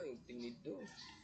Tem yung tinid.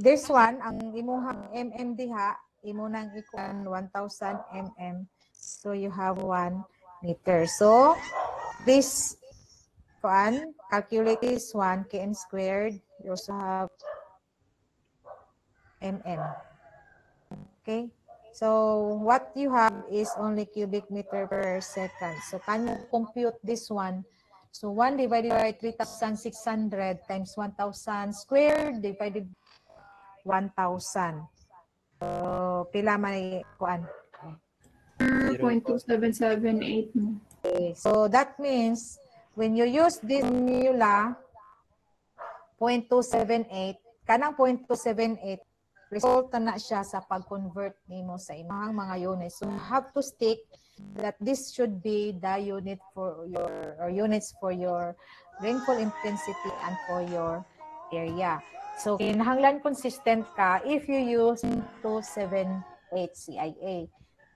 This one, ang imuhang mm diha, imo nang ikuan 1,000 mm. So you have 1 meter. So this one, calculate this one, km squared. You also have mm. Okay? So what you have is only cubic meter per second. So can you compute this one? So 1 divided by 3,600 times 1,000 squared divided 1,000. So pila man kuan? 0.2778 mo. Okay. So that means when you use this formula 0.278, kanang 0.278 resulta na siya sa pag-convert nimo sa imong mga units. So you have to stick that this should be the unit for your or units for your rainfall intensity and for your area. So kinahanglan consistent ka if you use 278 CIA.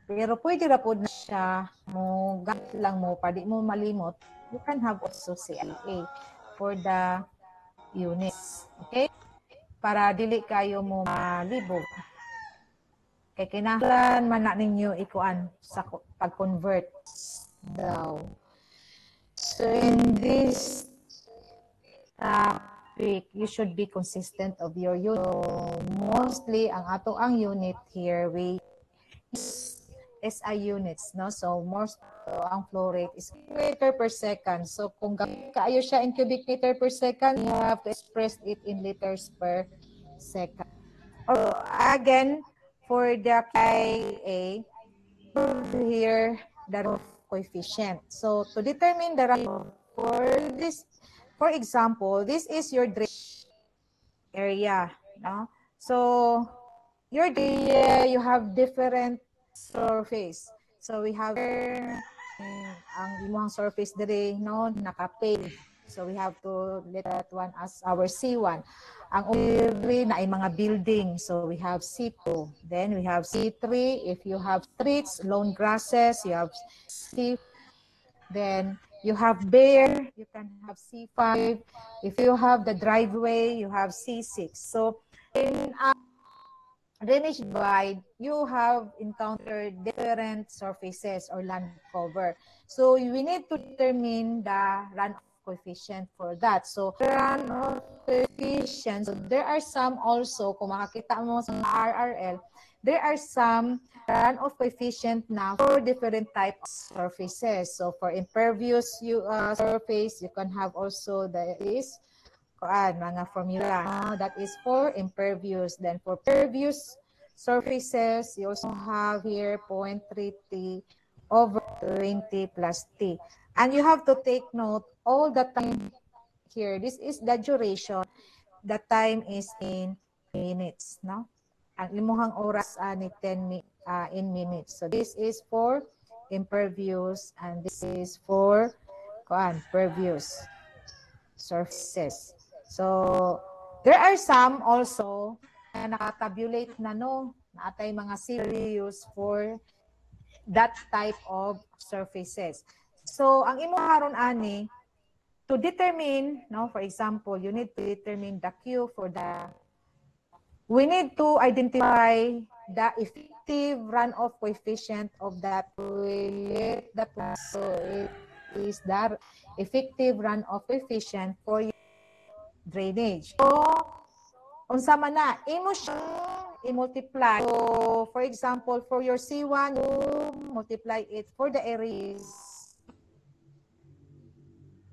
Pero pwede ra pod na siya mo gamit lang mo pa di mo malimot. You can have also CIA for the units. Okay? para dili kayo mo malibog. Kay kinahanglan man na ninyo ikuan sa pag-convert daw. So in this topic, you should be consistent of your unit. So, mostly, ang ato ang unit here, we SI units, no? So, most so, ang flow rate is meter per second. So, kung kaayo siya in cubic meter per second, you have to express it in liters per second. Or again, for the KA, here, the coefficient. So, to determine the for this, for example, this is your drainage area, no? So, your area, you have different surface. So we have ang imong surface dere no naka-pave. So we have to let that one as our C1. Ang dere na ay mga building. So we have C2. Then we have C3. If you have streets, lawn grasses, you have C. Then you have bare, you can have C5. If you have the driveway, you have C6. So in uh, drainage divide, you have encountered different surfaces or land cover. So we need to determine the runoff coefficient for that. So runoff coefficient, so there are some also, kung makakita mo sa RRL, there are some runoff coefficient now for different types of surfaces. So for impervious you, uh, surface, you can have also the is mga formula. That is for impervious. Then for pervious surfaces you also have here 0.3t over 20 plus t. And you have to take note all the time here. This is the duration. The time is in minutes no ang imuhang oras ani uh, 10 uh, in minutes. So this is for impervious and this is for kuan pervious surfaces. So, there are some also na nakatabulate na no, na atay mga serious for that type of surfaces. So, ang imo haron ani to determine, no, for example, you need to determine the Q for the we need to identify the effective runoff coefficient of that toilet that so it is the effective runoff coefficient for drainage. So, unsa man na, imo i-multiply. So, for example, for your C1, you multiply it for the areas.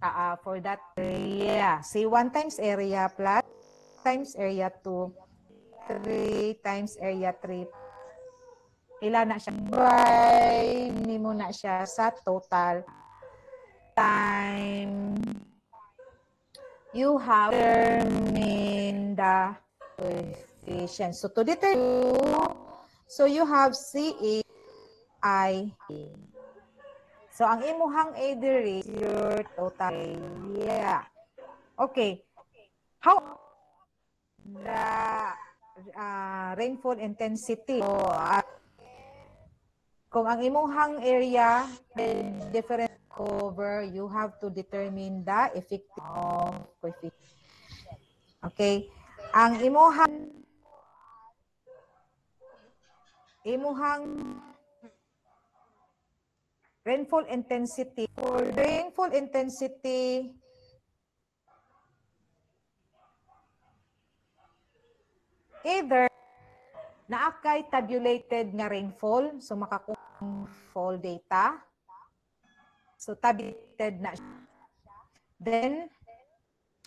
Uh, uh, for that area. C1 times area plus times area 2. 3 times area 3. Ila na siya? By, mo na siya sa total time you have determined the coefficient. So to determine, so you have CA, I, So ang imuhang A is your total area. Okay. How the uh, rainfall intensity. So, uh, kung ang imuhang area different cover, you have to determine the effective of coefficient. Okay. Ang imuhang imuhang rainfall intensity for rainfall intensity either naakay tabulated nga rainfall so makakuha fall data. So tabulated na siya. Then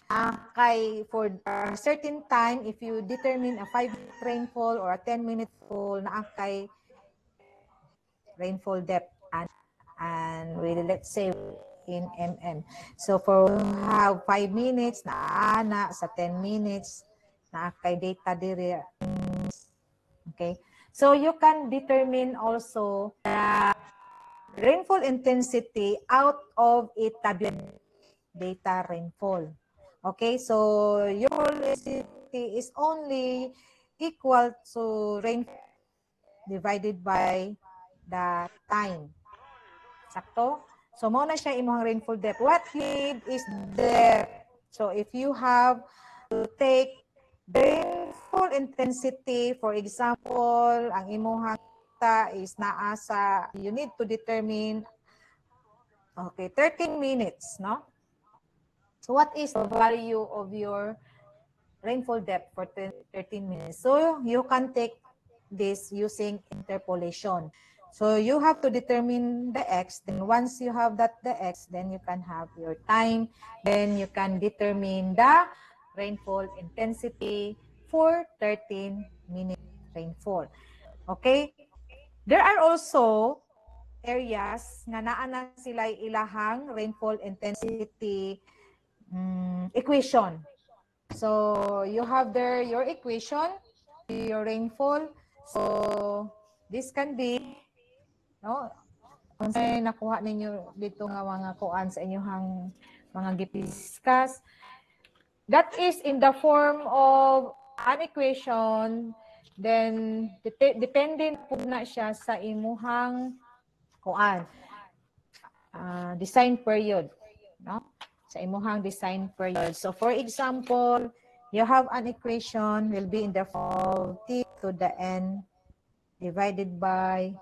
akay for a certain time if you determine a 5 minute rainfall or a 10 minute fall na akay rainfall depth and and we let's say in mm so for have 5 minutes na ana sa 10 minutes na akay data dire okay so you can determine also the rainfall intensity out of a tabulated data rainfall Okay, so your velocity is only equal to rain divided by the time. Sakto? So, mo na siya imong rainfall depth. What you need is there. So, if you have to take the rainfall intensity, for example, ang imong ta is naa sa, you need to determine, okay, 13 minutes, no? So what is the value of your rainfall depth for 13 minutes? So you can take this using interpolation. So you have to determine the x. Then once you have that the x, then you can have your time. Then you can determine the rainfall intensity for 13 minute rainfall. Okay? There are also areas nga naa na sila ilahang rainfall intensity um, equation. So you have there your equation, your rainfall. So this can be no kung nakuha ninyo dito nga mga kuan sa inyong mga gipiskas that is in the form of an equation then dep- dependent po na siya sa imuhang kuan uh, design period no sa imuhang design period. So for example, you have an equation will be in the form t to the n divided by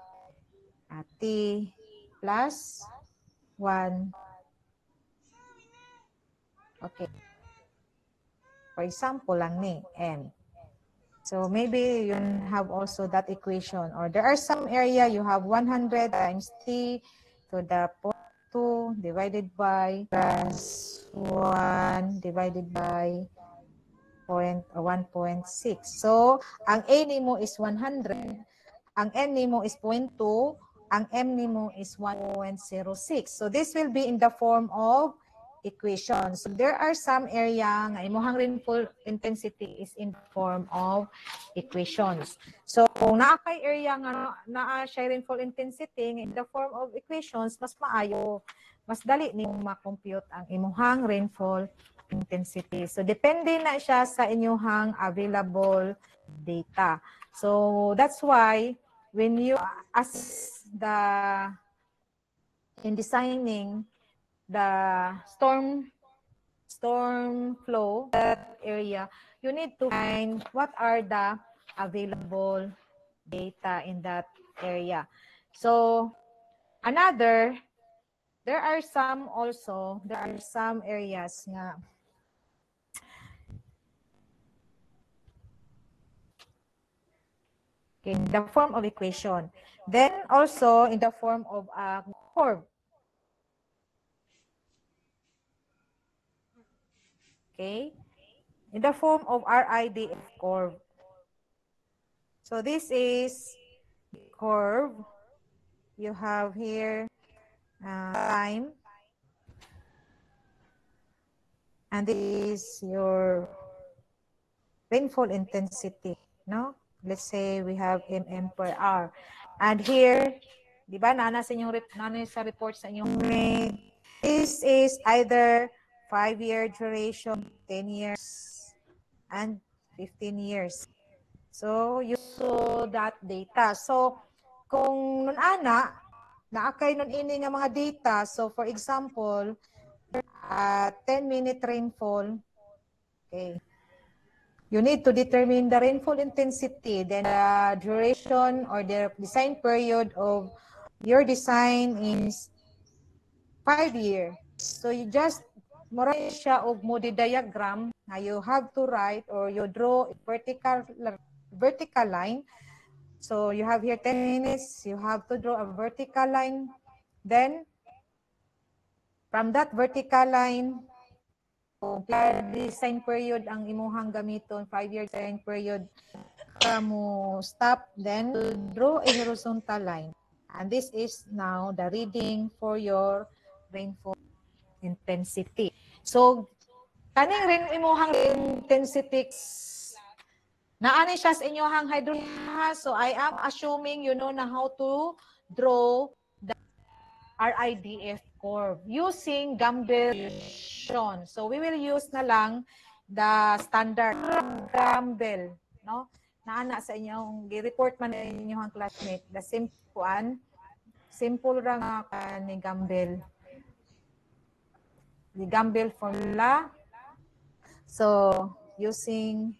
uh, t plus 1. Okay. For example lang ni n. So maybe you have also that equation or there are some area you have 100 times t to the 2 divided by plus 1 divided by point, uh, 1.6. So, ang A nimo is 100, ang N nimo is 0.2, ang M nimo is 1.06. So, this will be in the form of equation. So, there are some area nga imuhang rainfall intensity is in form of equations. So, kung naa kay area nga naa siya rainfall intensity in the form of equations, mas maayo, mas dali ni ma-compute ang imuhang rainfall intensity. So, depende na siya sa inyuhang available data. So, that's why when you as the in designing the storm storm flow that area you need to find what are the available data in that area. So another there are some also there are some areas nga. In the form of equation. Then also in the form of a curve Okay? In the form of RIDF curve. So this is curve. You have here uh, time. And this is your rainfall intensity. No? Let's say we have mm per hour. And here, di ba, nana sa inyong, nana sa report sa inyong This is either 5-year duration, 10 years, and 15 years. So, you saw that data. So, kung nun ana, naakay nun ini nga mga data, so for example, uh, 10 minute rainfall, okay, you need to determine the rainfall intensity, then the duration or the design period of your design is five years. So you just mura siya og Moody diagram na you have to write or you draw a vertical vertical line. So you have here 10 minutes, you have to draw a vertical line. Then from that vertical line, design period ang imuhang gamiton, 5-year design period, kamo stop, then draw a horizontal line. And this is now the reading for your rainfall intensity. So, kaning rin imuhang intensity naani siya sa inyohang hydroha. So, I am assuming you know na how to draw the RIDF curve using Gamble So, we will use na lang the standard Gamble, no? Naana sa inyong gi-report man inyong classmate the simple one simple ra nga ni Gamble the Gamble formula. So using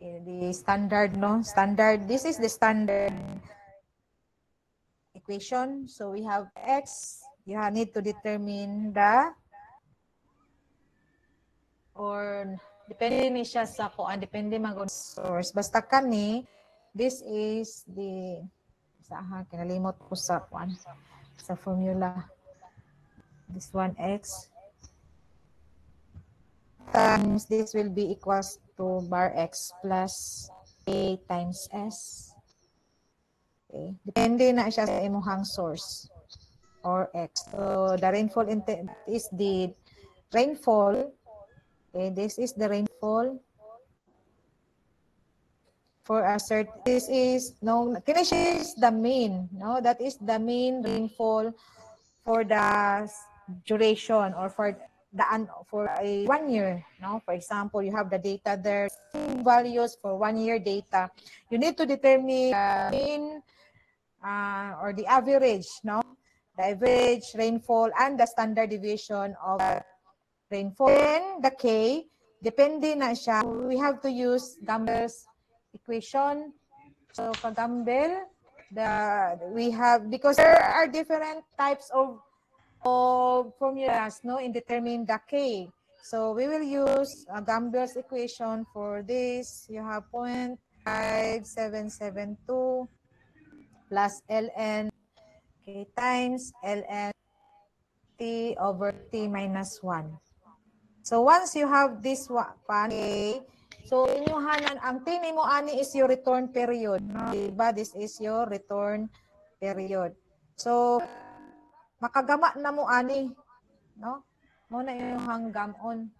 eh, the standard, no? Standard, this is the standard equation. So we have x, you need to determine the or depende ni siya sa kuan, depende mag source. Basta kani, this is the sa ha kinalimot ko sa one sa formula. This one x. Times this will be equals to bar x plus a times s. Okay. Depende na siya sa imuhang source or x. So the rainfall is the rainfall. Okay this is the rainfall for a certain this is no kinish is the mean no? That is the mean rainfall for the duration or for the for a one year no? For example you have the data there values for one year data. You need to determine the mean uh, or the average no? The average rainfall and the standard deviation of rainfall. And the k depende na siya we have to use Gamble's equation. So kagambel, the we have because there are different types of of formulas no in determining the k. So we will use uh, a Gambel's equation for this. You have 0.5772 plus ln k times ln t over t minus 1. So once you have this one, k, So inyuhanan ang tini mo ani is your return period. No? Diba? This is your return period. So makagama na mo ani, no? Muna inyuhang gamon.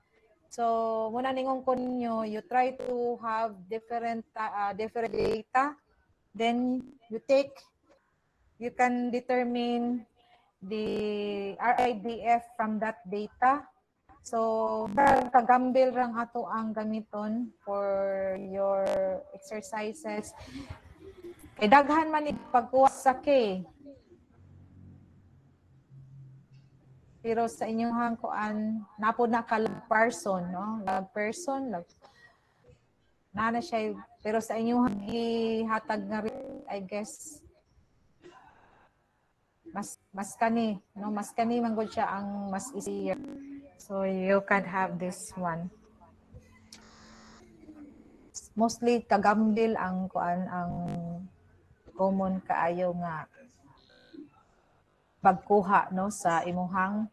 So muna ningon ko ninyo, you try to have different uh, different data. Then you take you can determine the RIDF from that data So, kagambil rang ato ang gamiton for your exercises. Kay daghan man pagkuha sa K. Pero sa inyong hangkuan, napo na ka person, no? Lag person, lag na siya pero sa inyong hatag nga I guess mas mas kani no mas kani man siya ang mas easier So you can have this one. Mostly kagambil ang kuan ang common kaayo nga pagkuha no sa imuhang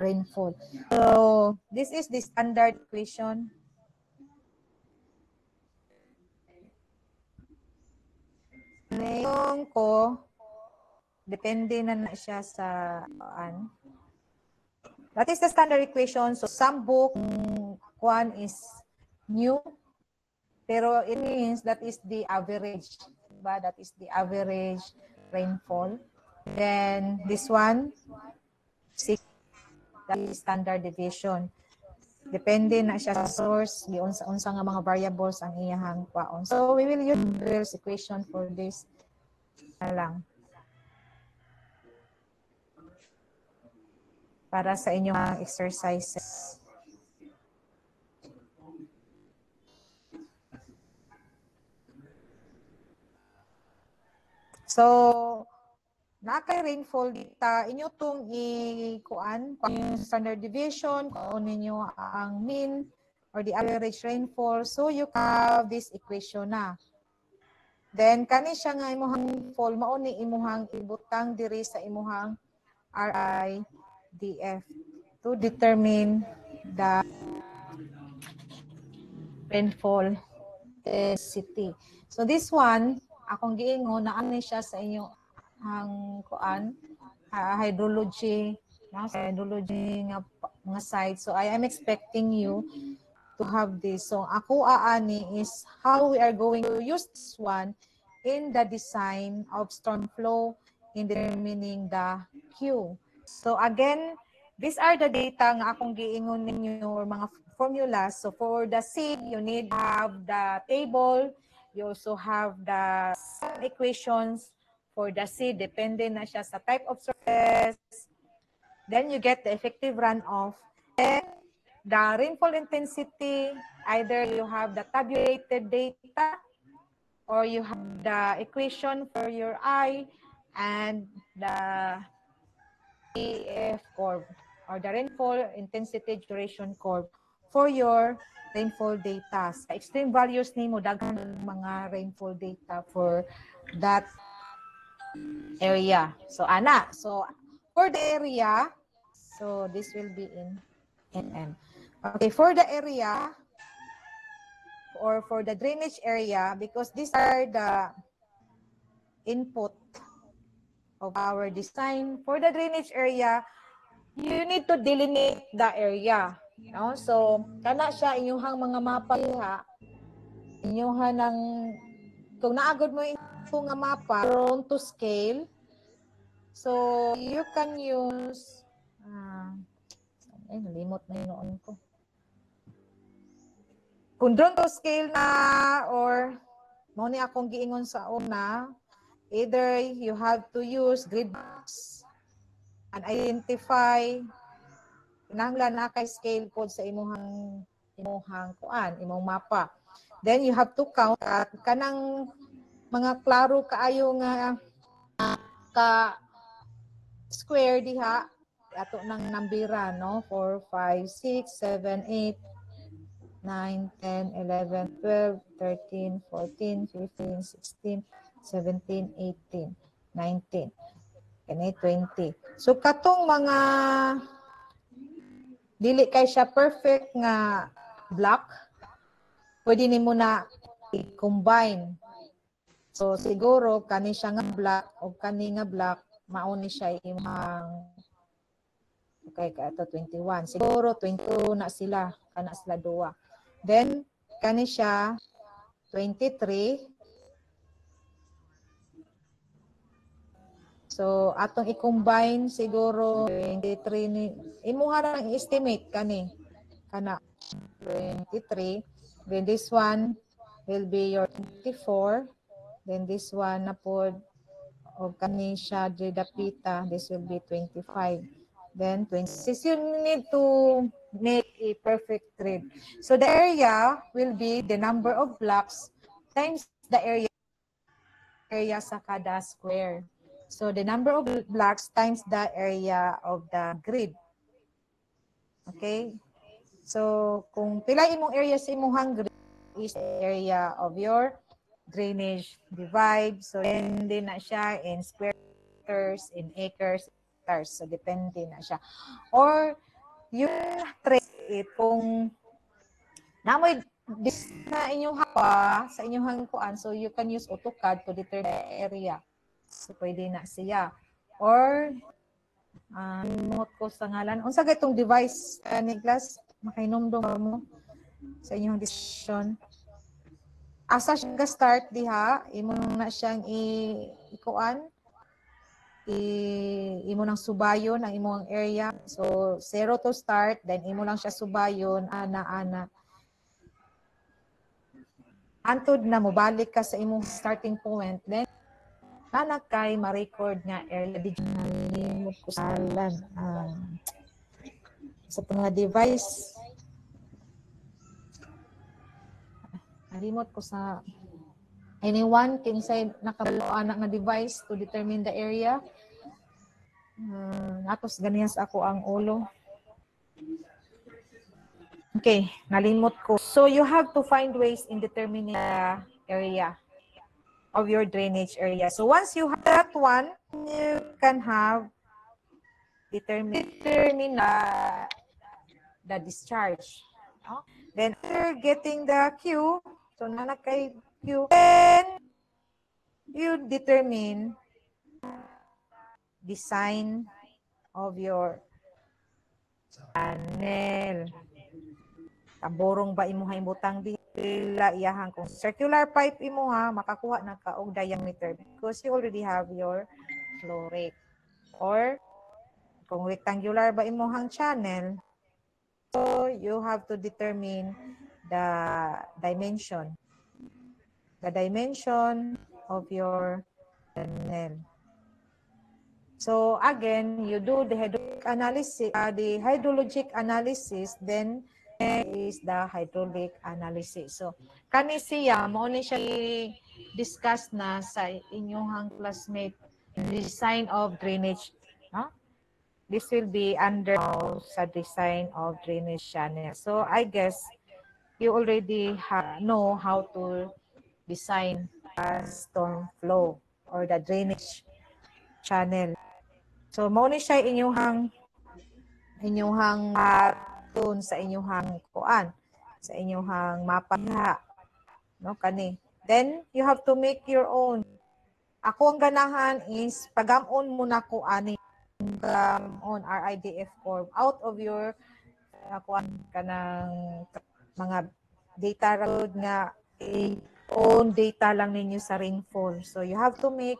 rainfall. So this is the standard equation. Ngayon ko depende na na siya sa kuan That is the standard equation. So some book, one is new, pero it means that is the average. Diba? That is the average rainfall. Then this one, six, that is standard deviation. Depende na siya sa source, di unsa unsa nga mga variables ang iyahang kwaon. So we will use Bell's equation for this na lang. Para sa inyong exercises. So, na kay rainfall data, inyo tong i-kuan, yung standard deviation, kung ninyo ang mean or the average rainfall. So, you have this equation na. Then, kani siya nga imuhang fall, mao ni imuhang ibutang diri sa imuhang RIDF to determine the rainfall density. So, this one, akong giingon na ani siya sa inyo ang kuan uh, hydrology na hydrology nga nga side so I am expecting you to have this. So ako aani is how we are going to use this one in the design of storm flow in determining the Q so again these are the data nga akong giingon ninyo or mga formulas so for the C you need to have the table You also have the equations for the seed. Depende na siya sa type of surface. Then you get the effective runoff. And the rainfall intensity, either you have the tabulated data or you have the equation for your eye and the EF curve or the rainfall intensity duration curve for your rainfall data. Sa extreme values nimo daghan mga rainfall data for that area. So ana, so for the area, so this will be in NN. Okay, for the area or for the drainage area because these are the input of our design. For the drainage area, you need to delineate the area. No? So, kana siya inyuhang mga mapa diha. Inyuhan ng kung naagod mo ito nga mapa prone to scale. So, you can use uh, ay, nalimot na yun ko. Kung drone to scale na or mo ni akong giingon sa una, either you have to use grid box and identify kinahanglan na kay scale code sa imuhang imuhang kuan, imong mapa. Then you have to count at kanang mga klaro kaayo nga ka square diha ato ng nambira no 4 5 6 7 8 9 10 11 12 13 14 15 16 17 18 19 kani 20 so katong mga dili kay siya perfect nga block pwede nimo na i-combine. So siguro kani siya nga block o kani nga block mao ni siya imong okay ka to 21 siguro 22 na sila kana sila duwa then kani siya 23 So, atong i-combine siguro 23 ni imuha ra ang estimate kani kana 23 then this one will be your 24 then this one na pod o kani siya dapita this will be 25 then 26 you need to make a perfect grid. So the area will be the number of blocks times the area area sa kada square So the number of blocks times the area of the grid. Okay? So kung pila imong area sa imong grid is area of your drainage divide. So depende na siya in square meters, in acres, hectares. So depende na siya. Or yung trace it kung namoy this na inyong hapa sa inyong kuan so you can use AutoCAD to determine the area. So, pwede na siya. Or, uh, ko sa ngalan. Unsa itong device, uh, Niklas? Makainomdom mo sa inyong decision. Asa siya ga-start diha, imo na siyang ikuan i imo nang subayon ang imong area. So, zero to start, then imo lang siya subayon, ana-ana. Antod na mo balik ka sa imong starting point, then na kay ma-record nga area di mo kusalan. Um, sa mga device. Nalimot ko sa anyone kinsay nakabalo anak nga device to determine the area. Natos ganihan sa ako ang ulo. Okay, nalimot ko. So you have to find ways in determining the area of your drainage area. So once you have that one, you can have determine, determine uh, the discharge. No? Then after getting the Q, so na kay Q, then you determine design of your channel. Taborong ba imuha imutang dila iyahang kung circular pipe imuha makakuha na ka og diameter because you already have your flow rate. Or kung rectangular ba imuhang channel, so you have to determine the dimension. The dimension of your channel. So again, you do the hydrologic analysis, uh, the hydrologic analysis, then is the hydraulic analysis. So, kani siya, mo ni siya discuss na sa inyong classmate design of drainage. Huh? This will be under sa design of drainage channel. So, I guess you already know how to design a storm flow or the drainage channel. So, mo ni siya inyong inyong uh, doon sa inyong kuan, sa inyong mapa No, kani. Then, you have to make your own. Ako ang ganahan is, pagamon mo na ko ani um, on RIDF form out of your uh, kuan kanang mga data road nga eh, own data lang ninyo sa rainfall. So, you have to make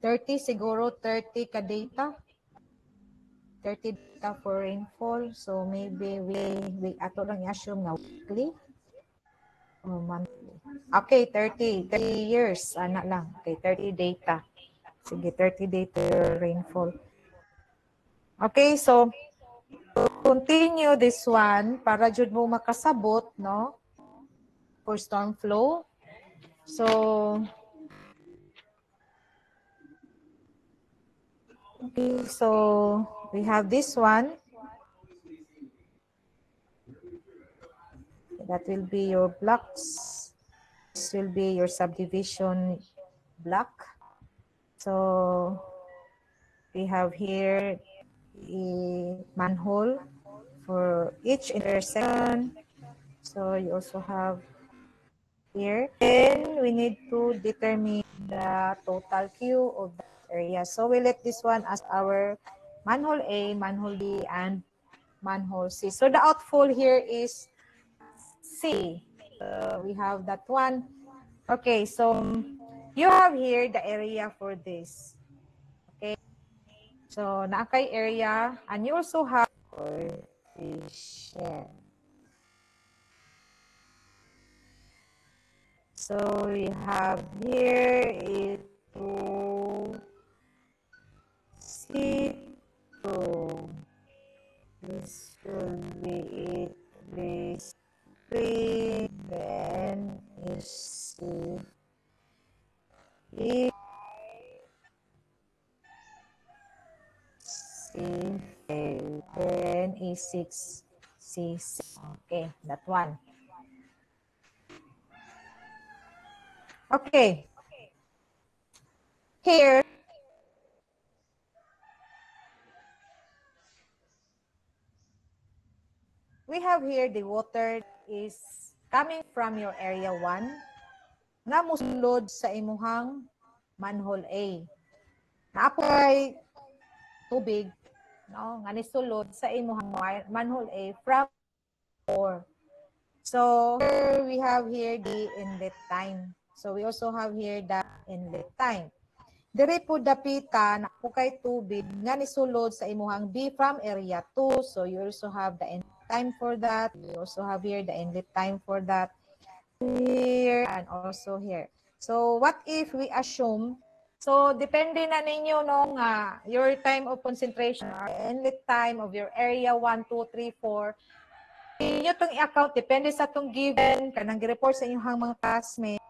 30 siguro 30 ka data 30 data for rainfall. So maybe we, we ato lang i-assume na weekly or monthly. Okay, 30. 30 years. Ana lang. Okay, 30 data. Sige, 30 data rainfall. Okay, so continue this one para jud mo makasabot, no? For storm flow. So, okay, so we have this one. That will be your blocks. This will be your subdivision block. So we have here a manhole for each intersection. So you also have here. Then we need to determine the total Q of the area. So we let this one as our manhole A, manhole B, and manhole C. So the outfall here is C. Uh, we have that one. Okay, so you have here the area for this. Okay. So naakay area and you also have coefficient. So we have here is to C So, this will be it. This three, then is it. C, then is six, C, okay, that one. Okay. Here, we have here the water is coming from your area 1 nga musulod sa imuhang manhole A. Naapoy tubig no nga nisulod sa imuhang manhole A from 4. So here we have here the inlet time. So we also have here the inlet time. Dire po dapita na po kay tubig nga nisulod sa imuhang B from area 2. So you also have the inlet time for that. We also have here the inlet time for that. Here and also here. So what if we assume So, depende na ninyo no nga your time of concentration or inlet time of your area 1, 2, 3, 4. Inyo tong i-account depende sa tong given kanang gi-report sa inyong mga classmates.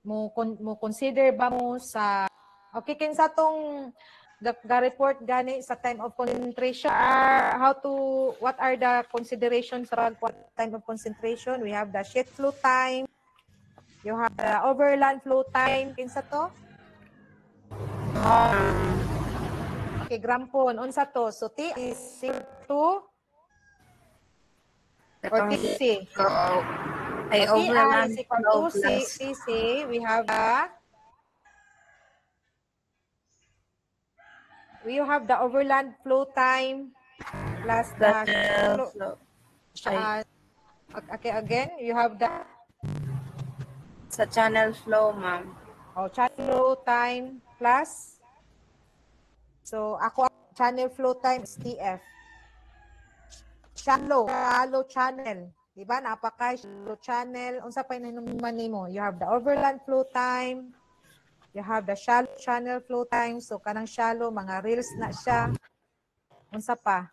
Mo mo consider ba mo sa okay kinsa tong ga-report gani sa time of concentration are how to what are the considerations sa time of concentration we have the sheet flow time You have the overland flow time. Kinsa to? Okay, grampon. Unsa to? So, T is equal to or TC. Ay, So, overland C, plus TC. We have the we have the overland flow time plus the flow- uh, okay again you have the Sa channel flow, ma'am. Oh, channel flow time plus. So, ako, channel flow time is TF. Shallow, shallow channel. Di ba? Napaka shallow channel. Unsa pa naman nimo? You have the overland flow time. You have the shallow channel flow time. So, kanang shallow, mga reels na siya. Unsa pa?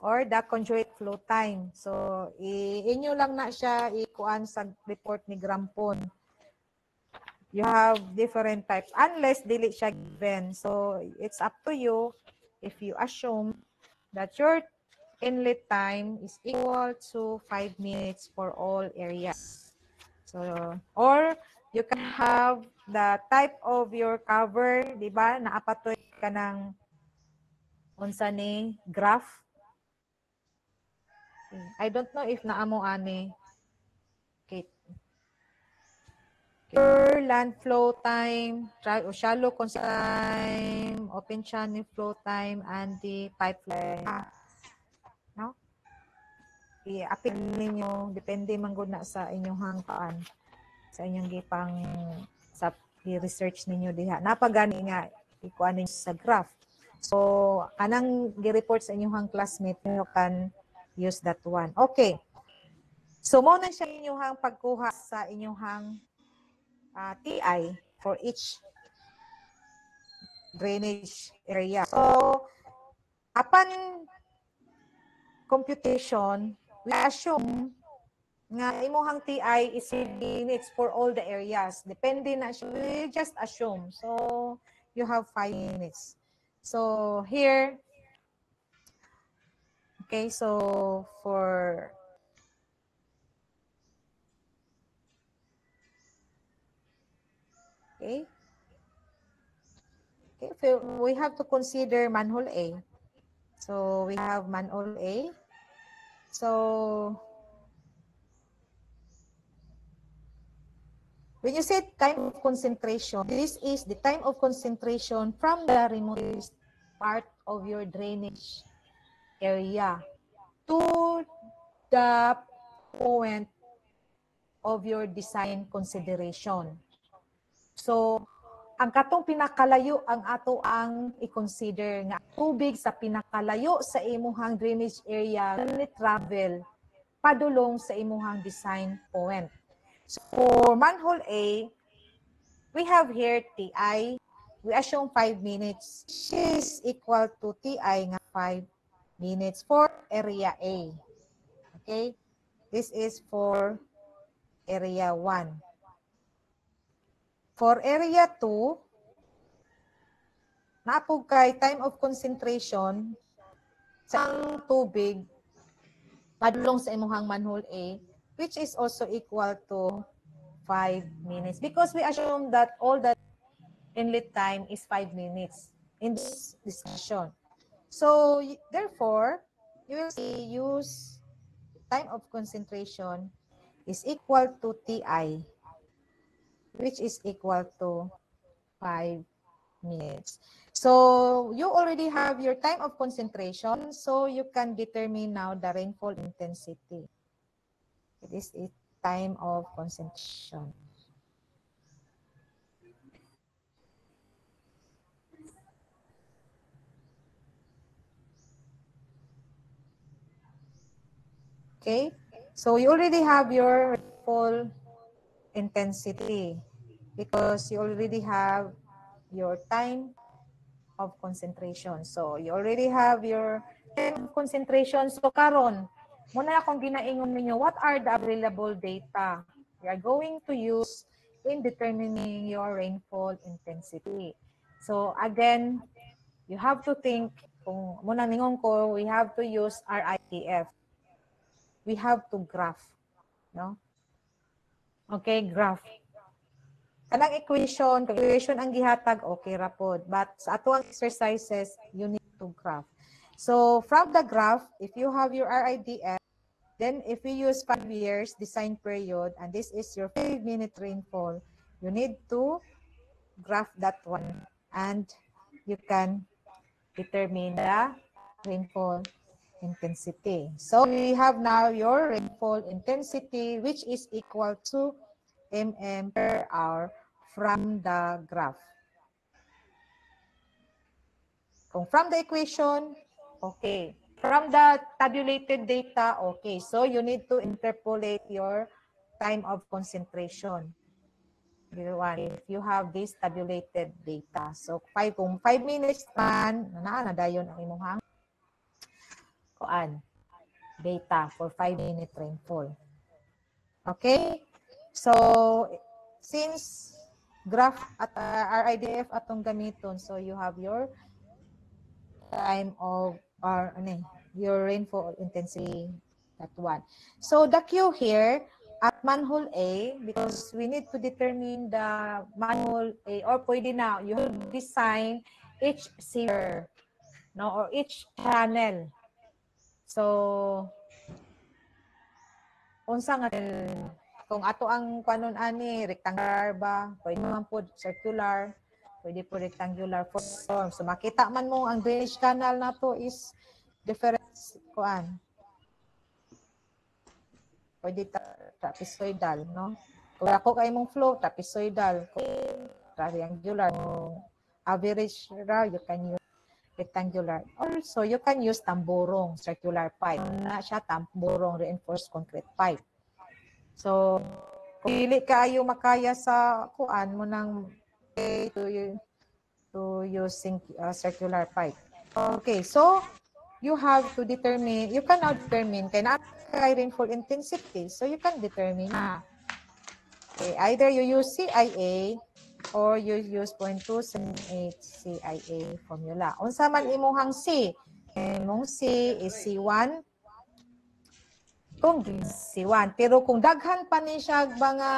Or the conjugate flow time. So, i inyo lang na siya ikuan sa report ni Grampon you have different types unless dili siya given. So it's up to you if you assume that your inlet time is equal to 5 minutes for all areas. So or you can have the type of your cover, di ba? Naapatoy ka ng unsa ni graph. I don't know if naamo ani. Okay, Pure land flow time, dry or shallow constant time, open channel flow time, and the pipeline. No? I-apil ninyo, depende man na sa inyong hangkaan, sa inyong gipang sa research ninyo diha. Napagani nga ikuan ninyo sa graph. So, kanang gi-report sa inyong classmate, you can use that one. Okay. So, mo na siya inyong pagkuha sa inyong uh, TI for each drainage area. So, upon computation, we assume nga imuhang TI is minutes for all the areas. Depende na siya. We just assume. So, you have 5 minutes. So, here, okay, so for Okay. Okay, so we have to consider manhole A. So we have manhole A. So when you say time of concentration, this is the time of concentration from the remotest part of your drainage area to the point of your design consideration. So, ang katong pinakalayo ang ato ang i-consider nga tubig sa pinakalayo sa imuhang drainage area ni travel padulong sa imuhang design point. So, for manhole A, we have here TI. We assume 5 minutes, which is equal to TI nga 5 minutes for area A. Okay? This is for area 1. For area 2, napog kay time of concentration sa tubig padulong sa imuhang manhole A, which is also equal to 5 minutes. Because we assume that all that inlet time is 5 minutes in this discussion. So, therefore, you will see use time of concentration is equal to TI which is equal to 5 minutes. So you already have your time of concentration, so you can determine now the rainfall intensity. It is a time of concentration. Okay, so you already have your full intensity. because you already have your time of concentration. So, you already have your time of concentration. So, karon, muna akong ginaingon ninyo, what are the available data we are going to use in determining your rainfall intensity. So, again, you have to think, kung muna ningon ko, we have to use RITF. We have to graph. No? Okay, graph. Kanang equation, equation ang gihatag, okay ra pod. But sa ato ang exercises, you need to graph. So from the graph, if you have your RIDF, then if we use five years design period, and this is your five minute rainfall, you need to graph that one. And you can determine the rainfall intensity. So we have now your rainfall intensity, which is equal to mm per hour from the graph. From the equation, okay. From the tabulated data, okay. So you need to interpolate your time of concentration. If you have this tabulated data. So, five, kung 5 minutes man, na, dayon ang imong kuan data for 5 minute rainfall. Okay? So, since graph at uh, RIDF atong gamiton, so you have your time of or ano, your rainfall intensity that one. So the Q here at manhole A because we need to determine the manhole A or pwede na you design each sewer no or each channel. So unsa nga kung ato ang kanon ani rectangular ba pwede man po circular pwede po rectangular form. So makita man mo ang drainage canal nato is different kuan. Pwede ta trapezoidal no? Kung ako kay mong flow trapezoidal. Kung triangular average ra you can use rectangular. Also you can use tamborong circular pipe. Na siya tamborong reinforced concrete pipe. So, kung dili kaayo makaya sa kuan mo nang to to using uh, circular pipe. Okay, so you have to determine, you can now determine na kay rainfall intensity. So you can determine na. Okay, either you use CIA or you use 0.278 CIA formula. Unsa man imong C? Imong C is C1 kung C1. Pero kung daghan pa ni siya mga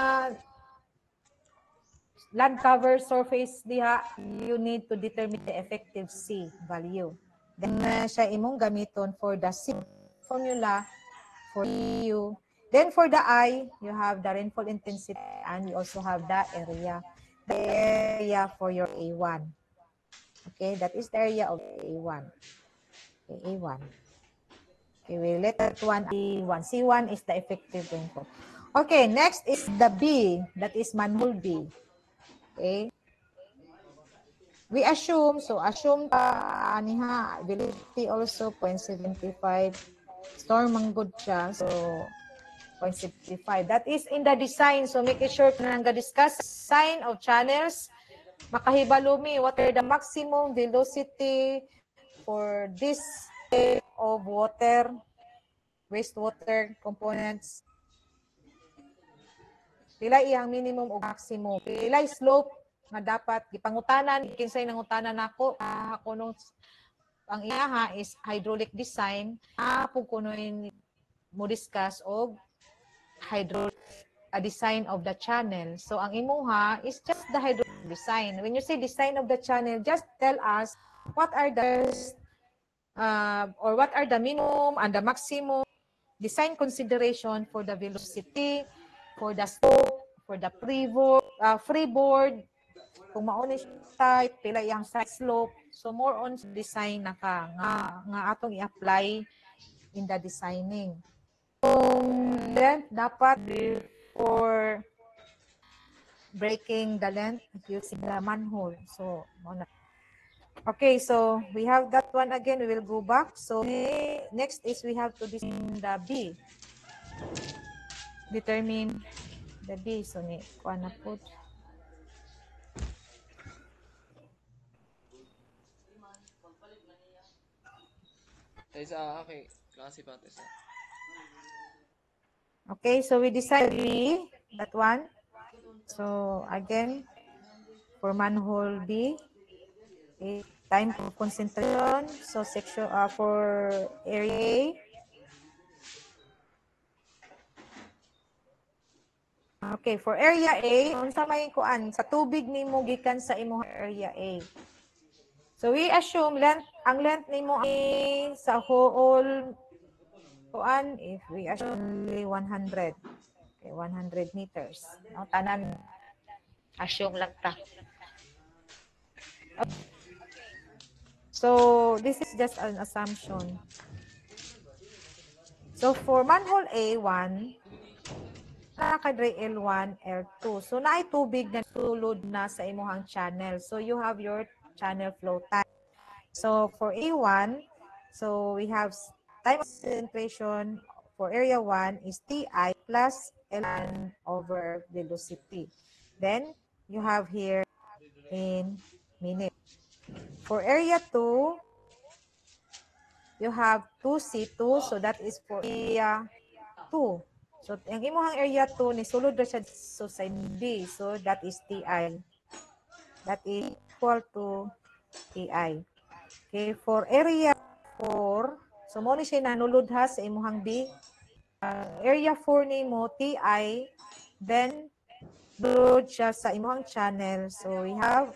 land cover surface diha, you need to determine the effective C value. Then na siya imong gamiton for the C formula for you. Then for the I, you have the rainfall intensity and you also have the area. The area for your A1. Okay, that is the area of A1. Okay, A1. Okay, we let that one C1. C1 is the effective rainfall. Okay, next is the B. That is manhole B. Okay. We assume, so assume ta aniha ability also 0.75 storm ang good siya. So 0.75. That is in the design. So make sure na nga discuss sign of channels. Makahibalumi, what are the maximum velocity for this of water, wastewater components. Pila iyang minimum o maximum. Pila slope nga dapat gipangutanan kinsay nangutanan nako ah, ako nung ang iyaha is hydraulic design apog kuno mo discuss og hydraulic a design of the channel. So ang imuha is just the hydraulic design. When you say design of the channel, just tell us what are the uh, or what are the minimum and the maximum design consideration for the velocity, for the slope, for the freeboard, uh, freeboard, kung mauni site, pila iyang site slope. So more on design na ka nga, nga atong i-apply in the designing. Kung length dapat for breaking the length using the manhole. So, muna. Okay, so we have that one again. We will go back. So next is we have to determine the B determine the D. So, ni kuha na po. Tayo sa ah, okay. Klase pa tayo sa. Okay, so we decide B, that one. So, again, for manhole B, time for concentration. So, section, uh, for area A, Okay, for area A, unsa may kuan sa tubig nimo gikan sa imong area A. So we assume length ang length nimo ay sa whole kuan if we assume only 100. Okay, 100 meters. No, tanan assume lang ta. So this is just an assumption. So for manhole A1, nakadre L1, L2. So naay tubig na tulod na sa imuhang channel. So you have your channel flow time. So for A1, so we have time concentration for area 1 is Ti plus L1 over velocity. Then you have here in minutes. For area 2, you have 2C2, so that is for area 2. So, ang imuhang area 2, ni sulod na siya so sa B. So, that is TI. That is equal to TI. Okay, for area 4, so mo ni siya nanulod ha sa imuhang B. Uh, area 4 ni mo, TI, then load siya sa imuhang channel. So, we have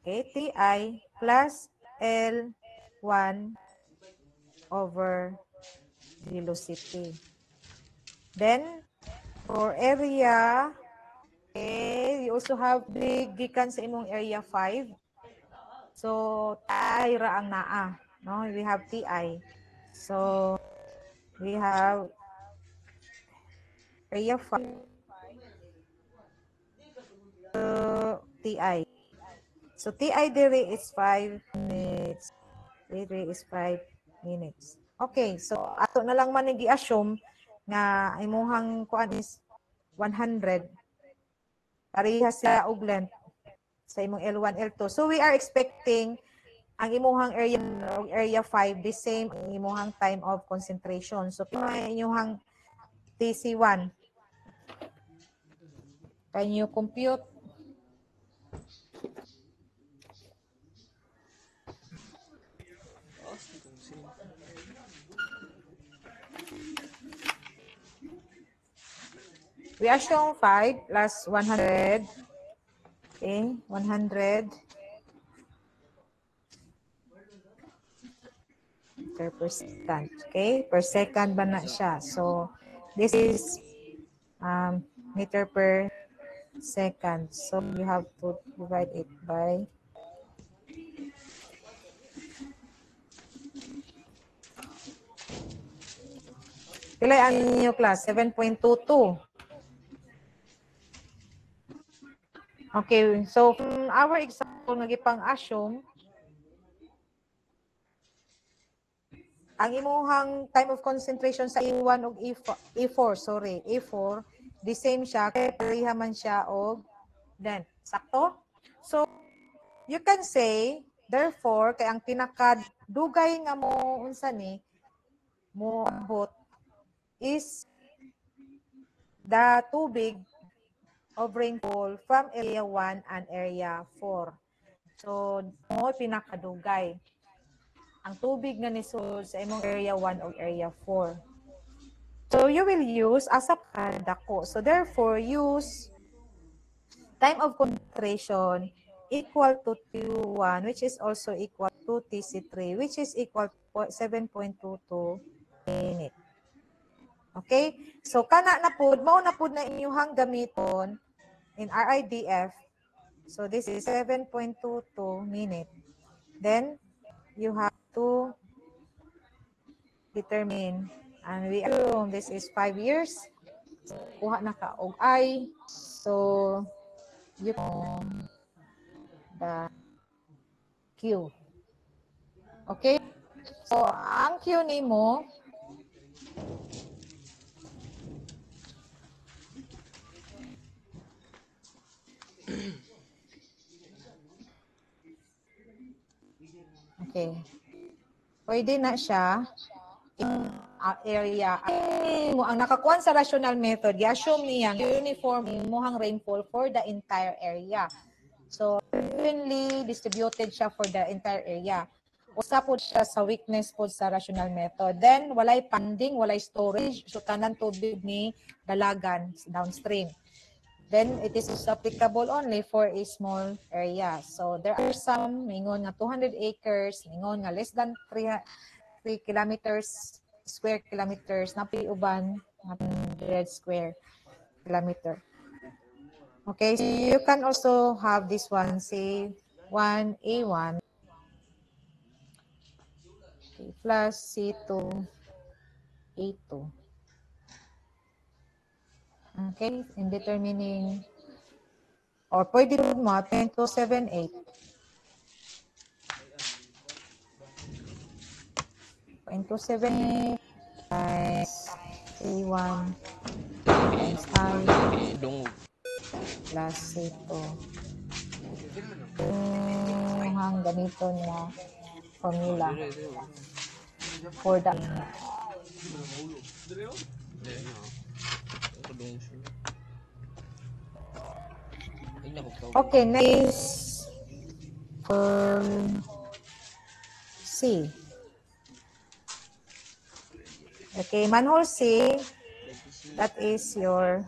Okay, TI plus L1 over velocity. Then, for area, okay, you also have big gikan sa imong area 5. So, TI ra ang naa. No? We have TI. So, we have area 5. So, TI. So, TI diri is 5 minutes. Diri is 5 minutes. Okay, so ato na lang man gi-assume nga imuhang kuan is 100. Parehas sila og length sa imong L1, L2. So, we are expecting ang imuhang area og area 5 the same ang imuhang time of concentration. So, kung imuhang TC1 can you compute We assume 5 plus 100. Okay, 100 meter per second. Okay, per second ba na siya? So, this is um, meter per second. So, you have to divide it by Pila ang class? 7.22. Okay, so from our example nga gipang assume ang imuhang time of concentration sa E1 ug E4, E4 sorry, E4 the same siya kay pareha man siya og then sakto? So you can say therefore kay ang pinakadugay nga mo unsa ni mo abot is the tubig of rainfall from area 1 and area 4. So, mo pinakadugay. Ang tubig nga nisul sa imong area 1 o area 4. So, you will use as a dako. So, therefore, use time of concentration equal to T1, which is also equal to TC3, which is equal to 7.22 minute. Okay? So, kana na po, mao na po na inyuhang gamiton in RIDF. So, this is 7.22 minute. Then, you have to determine, and we assume this is 5 years. Kuha na ka og I. So, you the Q. Okay? So, ang Q ni Okay. Pwede na siya in uh, area. Ang, mo, ang nakakuha sa rational method, i-assume niya uniform imuhang rainfall for the entire area. So, evenly distributed siya for the entire area. Usa po siya sa weakness po sa rational method. Then, walay funding, walay storage. So, tanan tubig ni dalagan downstream. Then, it is applicable only for a small area. So, there are some, mingon nga 200 acres, mingon nga less than 3, 3 kilometers, square kilometers, na uban, 100 square kilometer. Okay, so you can also have this one, say 1A1 okay, plus C2 A2. Okay, in determining or pwede rin mo 0.278 0.278 times A1 times I plus ito. Yung hang ganito niya formula for the Nakapagtawag. Okay, next for C. Okay, manhole C, that is your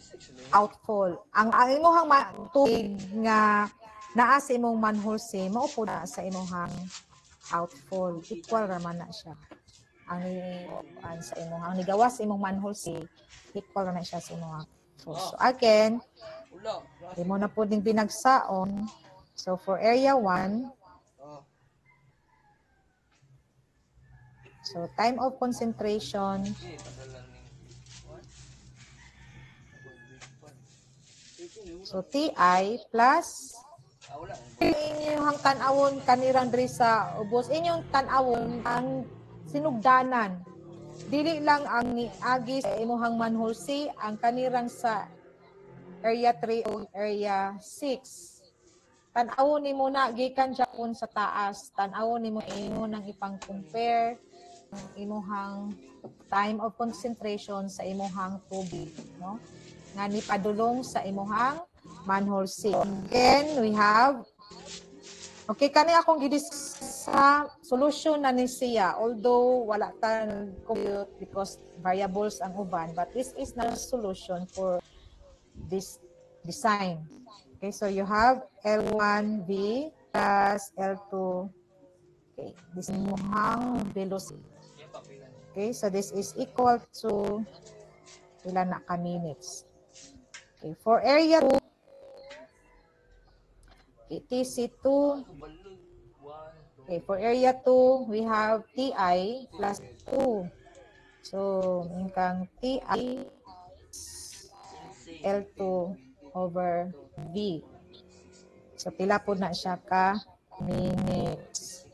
26 na yun. outfall. Ang ang ma- tubig nga naa sa imong manhole C, maupo na sa imong outfall. Equal raman na siya. Ang ang sa imong ang nigawas sa imong manhole C, equal na siya sa imong outfall. So again, Wala. Di mo na po din binagsaon. So, for area 1, Ah. so time of concentration, so TI plus Ah, inyong tanawon kanirang diri sa ubos. Inyong tanawon ang sinugdanan. Dili lang ang niagi sa imuhang manhole C, ang kanirang sa area 3 o area 6. Tanawon ni mo na gikan Japon sa taas. Tanawon ni mo imo nang ipang compare ang imuhang time of concentration sa imuhang tubig, no? Nga ni padulong sa imuhang manhole C. Again, we have Okay, kani akong gidis sa solution na ni siya. Although wala ta compute because variables ang uban, but this is na solution for this design. Okay, so you have L1V plus L2. Okay, this is muhang velocity. Okay, so this is equal to ilan na ka minutes. Okay, for area 2, okay, TC2, Balon. One, two, okay, for area 2, we have TI plus 2. So, ingkang TI L2 over V. So, pila po na siya ka minutes.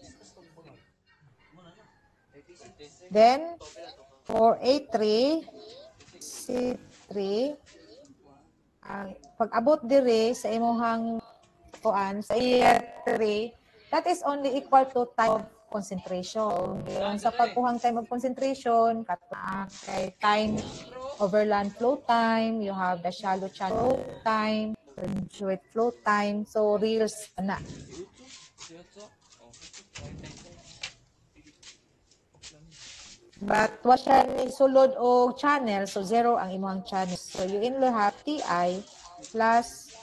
Then, for A3, C3, ang pag-abot dire sa imuhang kuan sa area 3, that is only equal to time of concentration. Yung sa pagkuhang time of concentration, kay time over land flow time, you have the shallow channel time, conduit flow time, so reals na. But what siya ni sulod o channel, so zero ang imong channel. So you only have TI plus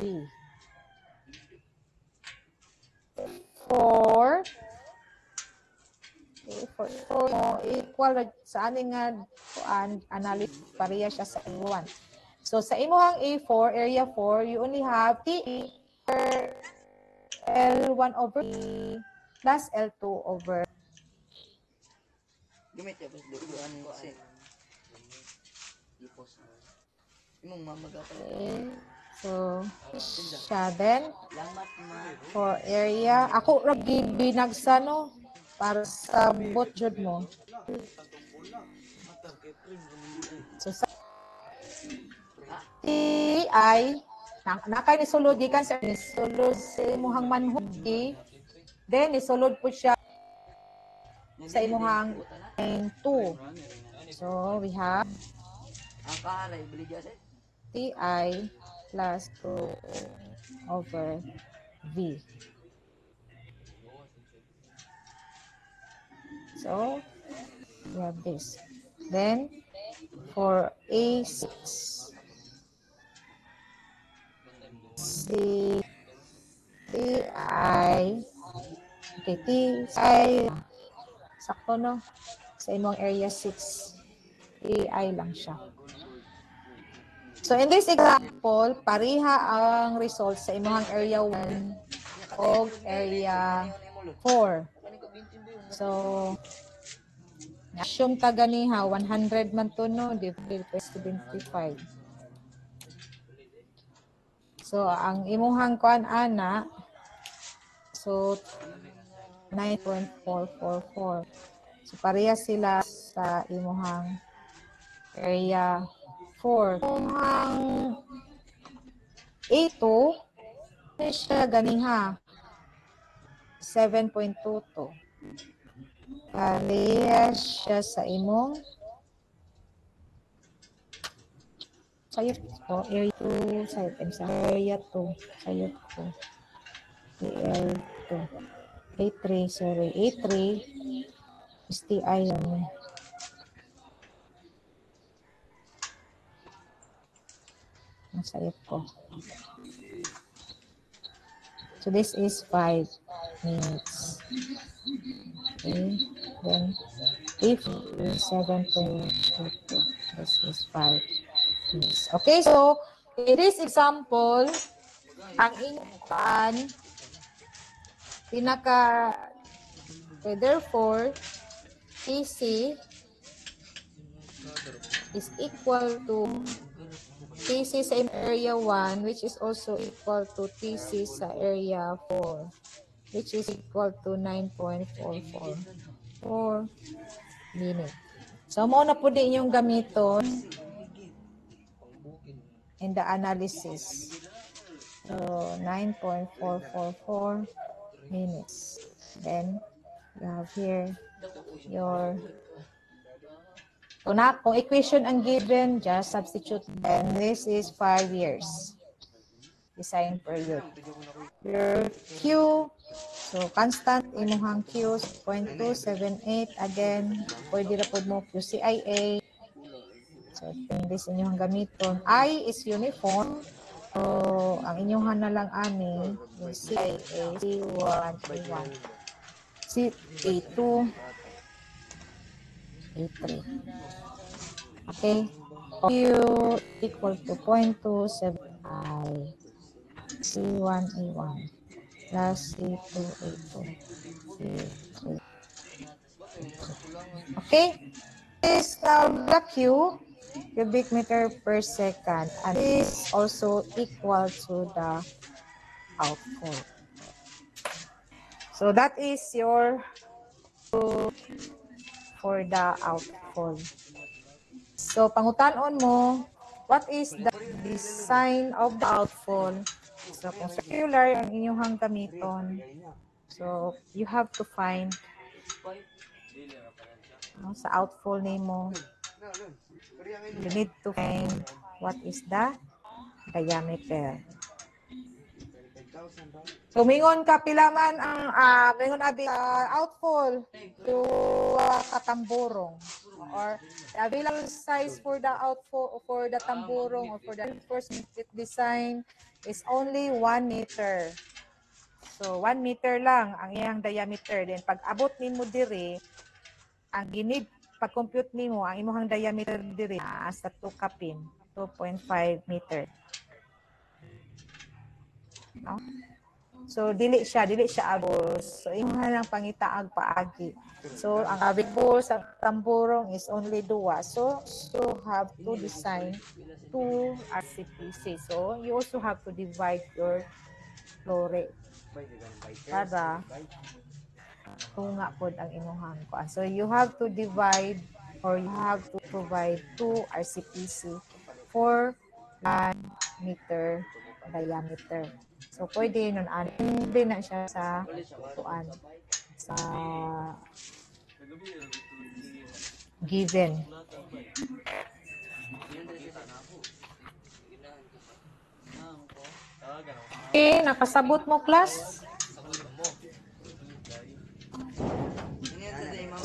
L2V. For okay, mo, equal sa ani nga kuan analysis pareha siya sa A1. So sa imong A4, area 4, you only have TE per L1 over E plus L2 over Gamit ya bas duguan kasi. Ipos. Imong mamaga pala. Lamat ma. for area. Ako, ragi binagsa, no? Para sa bot jud mo. So, sa TI na, nakay ni sulod gikan sa ni sulod sa imuhang manhod then isulod po siya sa imuhang line 2 so we have Ang kahalay, bili dyan sir. ti plus 2 over v. So we have this. Then for a6 si ti okay ti i sakto no? Sa imong area 6 AI lang siya so in this example pariha ang result sa imong area 1 o area 4 so Assume taga niha 100 man to no? Divided by 75 So, ang imuhang kuan ana, so, 9.444. So, pareha sila sa imuhang area 4. Imuhang A2, ano siya ganiha? 7.22. Pareha siya sa imong sayot ko, area 2, sayot M area 2, sayot ko. AL2. A3, sorry, A3, STI lang Ang sayot ko. So this is 5 minutes. Okay, then if 7.22, this is 5 minutes. Okay, so in this example, ang inyong pinaka okay, therefore TC is equal to TC sa area 1 which is also equal to TC sa area 4 which is equal to 9.44 4 minute. So, mo na po din yung gamiton in the analysis. So, 9.444 minutes. Then, you have here your kung, na, kung equation ang given, just substitute. Then, this is 5 years. Design period. Your Q, so constant, imuhang Q, 0.278. Again, pwede na po mo QCIA. So, this inyong gamiton. I is uniform. So, ang inyong na lang ani, yung CIA, C1, A1, C, A2, A3. Okay? Q equal to 0.27 I C1, A1 plus C2, A2, C3. Okay? This um, the Q cubic meter per second and is also equal to the output. So that is your for the outfall. So pangutanon mo, what is the design of the outfall? So kung circular ang inyong gamiton, so you have to find no, sa outfall nimo you need to find what is the diameter. So, mingon ka pilaman ang uh, mingon abi uh, outfall to uh, katamburong or the available size for the outfall for the tamburong or for the reinforcement design is only 1 meter. So, 1 meter lang ang iyang diameter. Then, pag abot nimo diri, ang ginib pag compute nimo ang imong diameter diri sa 2 kapin 2.5 meter no? so dili siya dili siya abos so imong lang pangitaag paagi so ang available sa tamburong is only duwa so you have to design two RCPC so you also have to divide your flow rate para tunga pod ang imuhang kuan. So you have to divide or you have to provide two RCPC for 1 meter diameter. So, pwede nun, ano, hindi na siya sa kuan sa given. Okay, nakasabot mo class?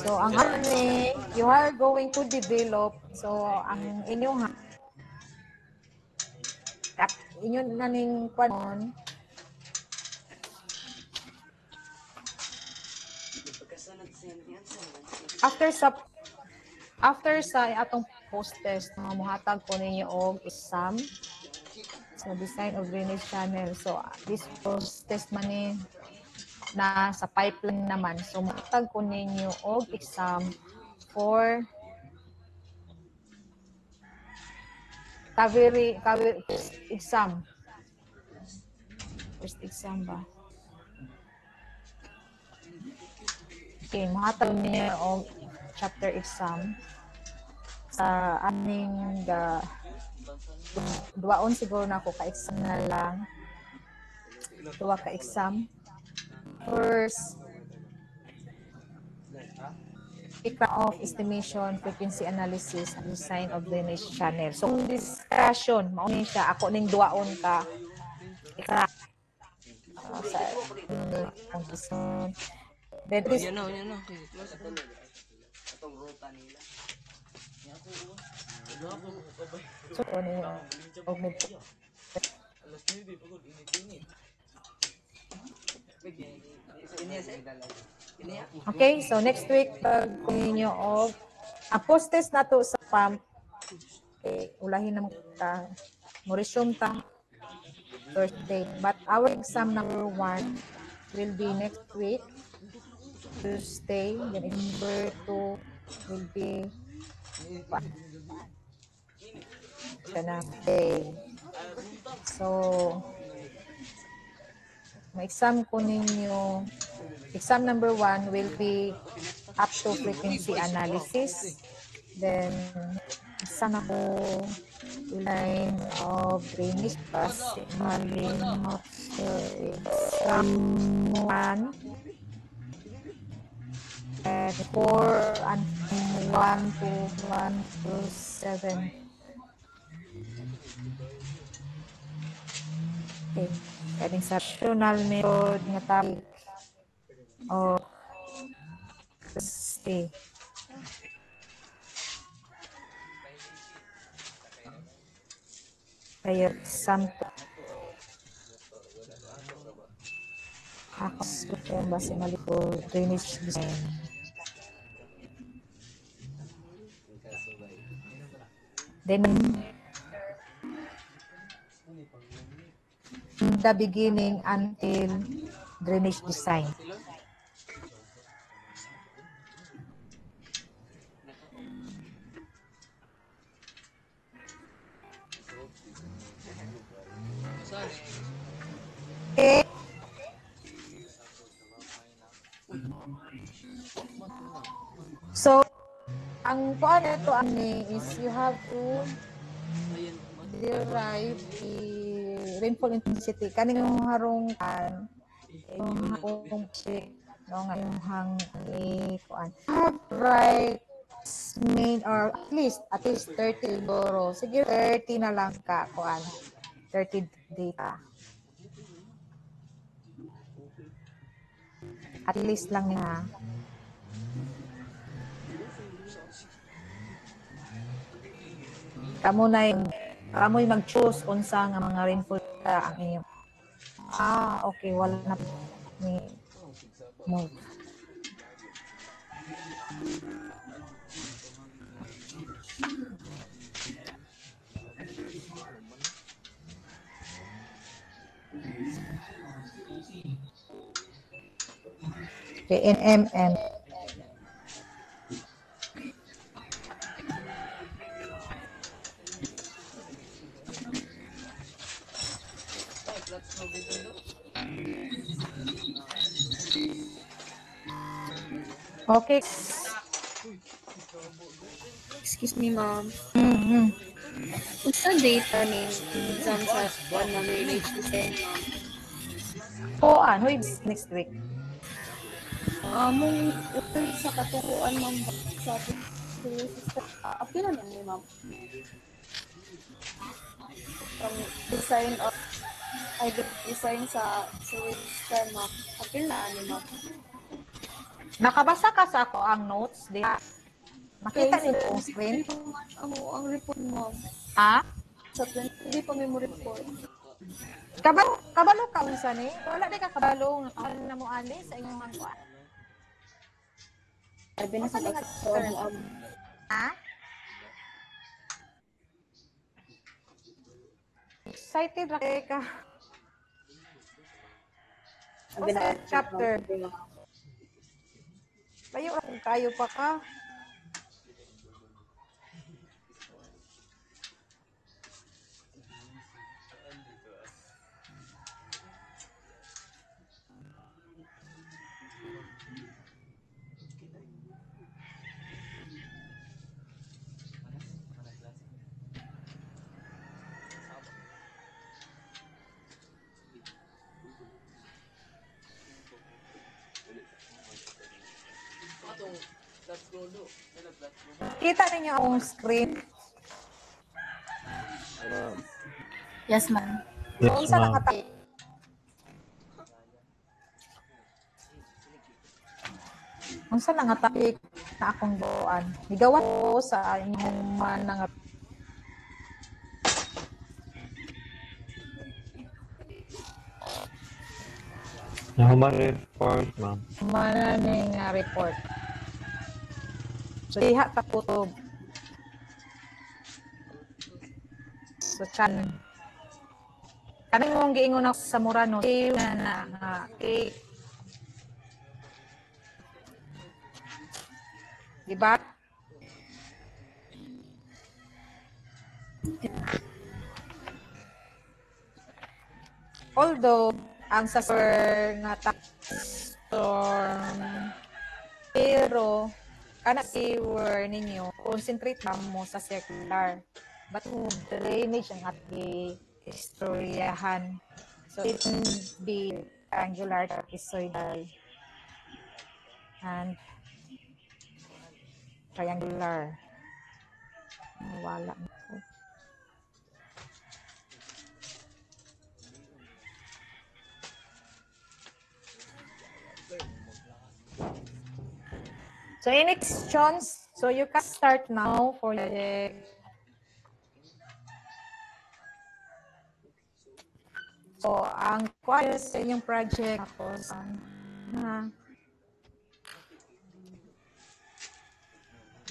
So, ang ani, you are going to develop. So, ang inyong ha- inyo naning kwanon after sa after sa atong post test mga muhatag ko ninyo og exam sa design of drainage channel so this post test man ni na sa pipeline naman so muhatag ko ninyo og exam for Kaveri, Kaveri exam. First exam ba? Okay, mahatag niya og chapter exam sa aning ga duwaon siguro na ako ka exam na lang duwa ka exam first Ikra of estimation, frequency analysis, and design of drainage channel. So, kung discussion, maunin siya, ako ning duwaon ka, ikra. Uh, sa kung design. Then, this, Yan na, yan na. Itong ruta nila. so, ano yun? Og med- Iniya sir? Iniya? Okay, so next week, pag ninyo og ang post-test na to sa pump, okay, ulahin naman ta, mo resume ta first day. But our exam number one will be next week, Tuesday, number two will be Wednesday. So, may exam ko ninyo. Exam number one will be up to frequency analysis. Then, exam ako line of drainage plus malimot exam one and four and one to one to seven. Okay. Pwedeng sa rational method nga topic o stay. Kaya samto. Hakas ko ba si Maliko drainage design. Then, the beginning until drainage design. Ang kuan ito ani is you have to derive the rainfall intensity. Kaning yung harungkan yung harong check no nga yung hang eh, kuan. Have right main or at least at least 30 siguro sige 30 na lang ka kuan. 30 data. At least lang na kamo na yung kamoy mag-choose unsa nga mga rainfall ka ang inyong ah okay wala na ni move Okay, in MM. Okay. Excuse me, ma'am. Mm-hmm. Unsa data ni exam sa one na may design ma'am? Oo, ah, huy, next week. Among utol sa katukuan ma'am sa apila na ni ma'am. From design of I get design sa sister ma'am. Apil na ni ma'am. Nakabasa ka sa ako ang notes, di ba? Makita Okay, niyo ang screen? Amo ang report ma'am. Ha? Sa 20 di pa may mo report. Kabalo, kabalo ka unsa ni? Wala di ka kabalo nga ano na mo ali sa inyong mga kuan. Sabi na sa Asa ni nga, pagkakaroon sir? mo ang Ha? Excited ra ka. Na Asa chapter? Kung kayo pa ka. Kita ninyo ang screen. Yes ma'am. Yes, unsa nakata Unsa na nga topic na akong buuan? Ligawan ko sa inyong man nga Na human report, ma'am. mananing nga report. So, diha ta kutob. So, chan. Kanang mong giingon ako sa Murano, kay na na kay Diba? Although, ang sa sir nga storm, pero, kana keyword ninyo, concentrate lang mo sa circular. But kung drainage ang ati istoryahan. So, it can be angular, trapezoidal, and triangular. Wala So, any questions? So, you can start now for the So, ang kuha sa inyong project ako sa na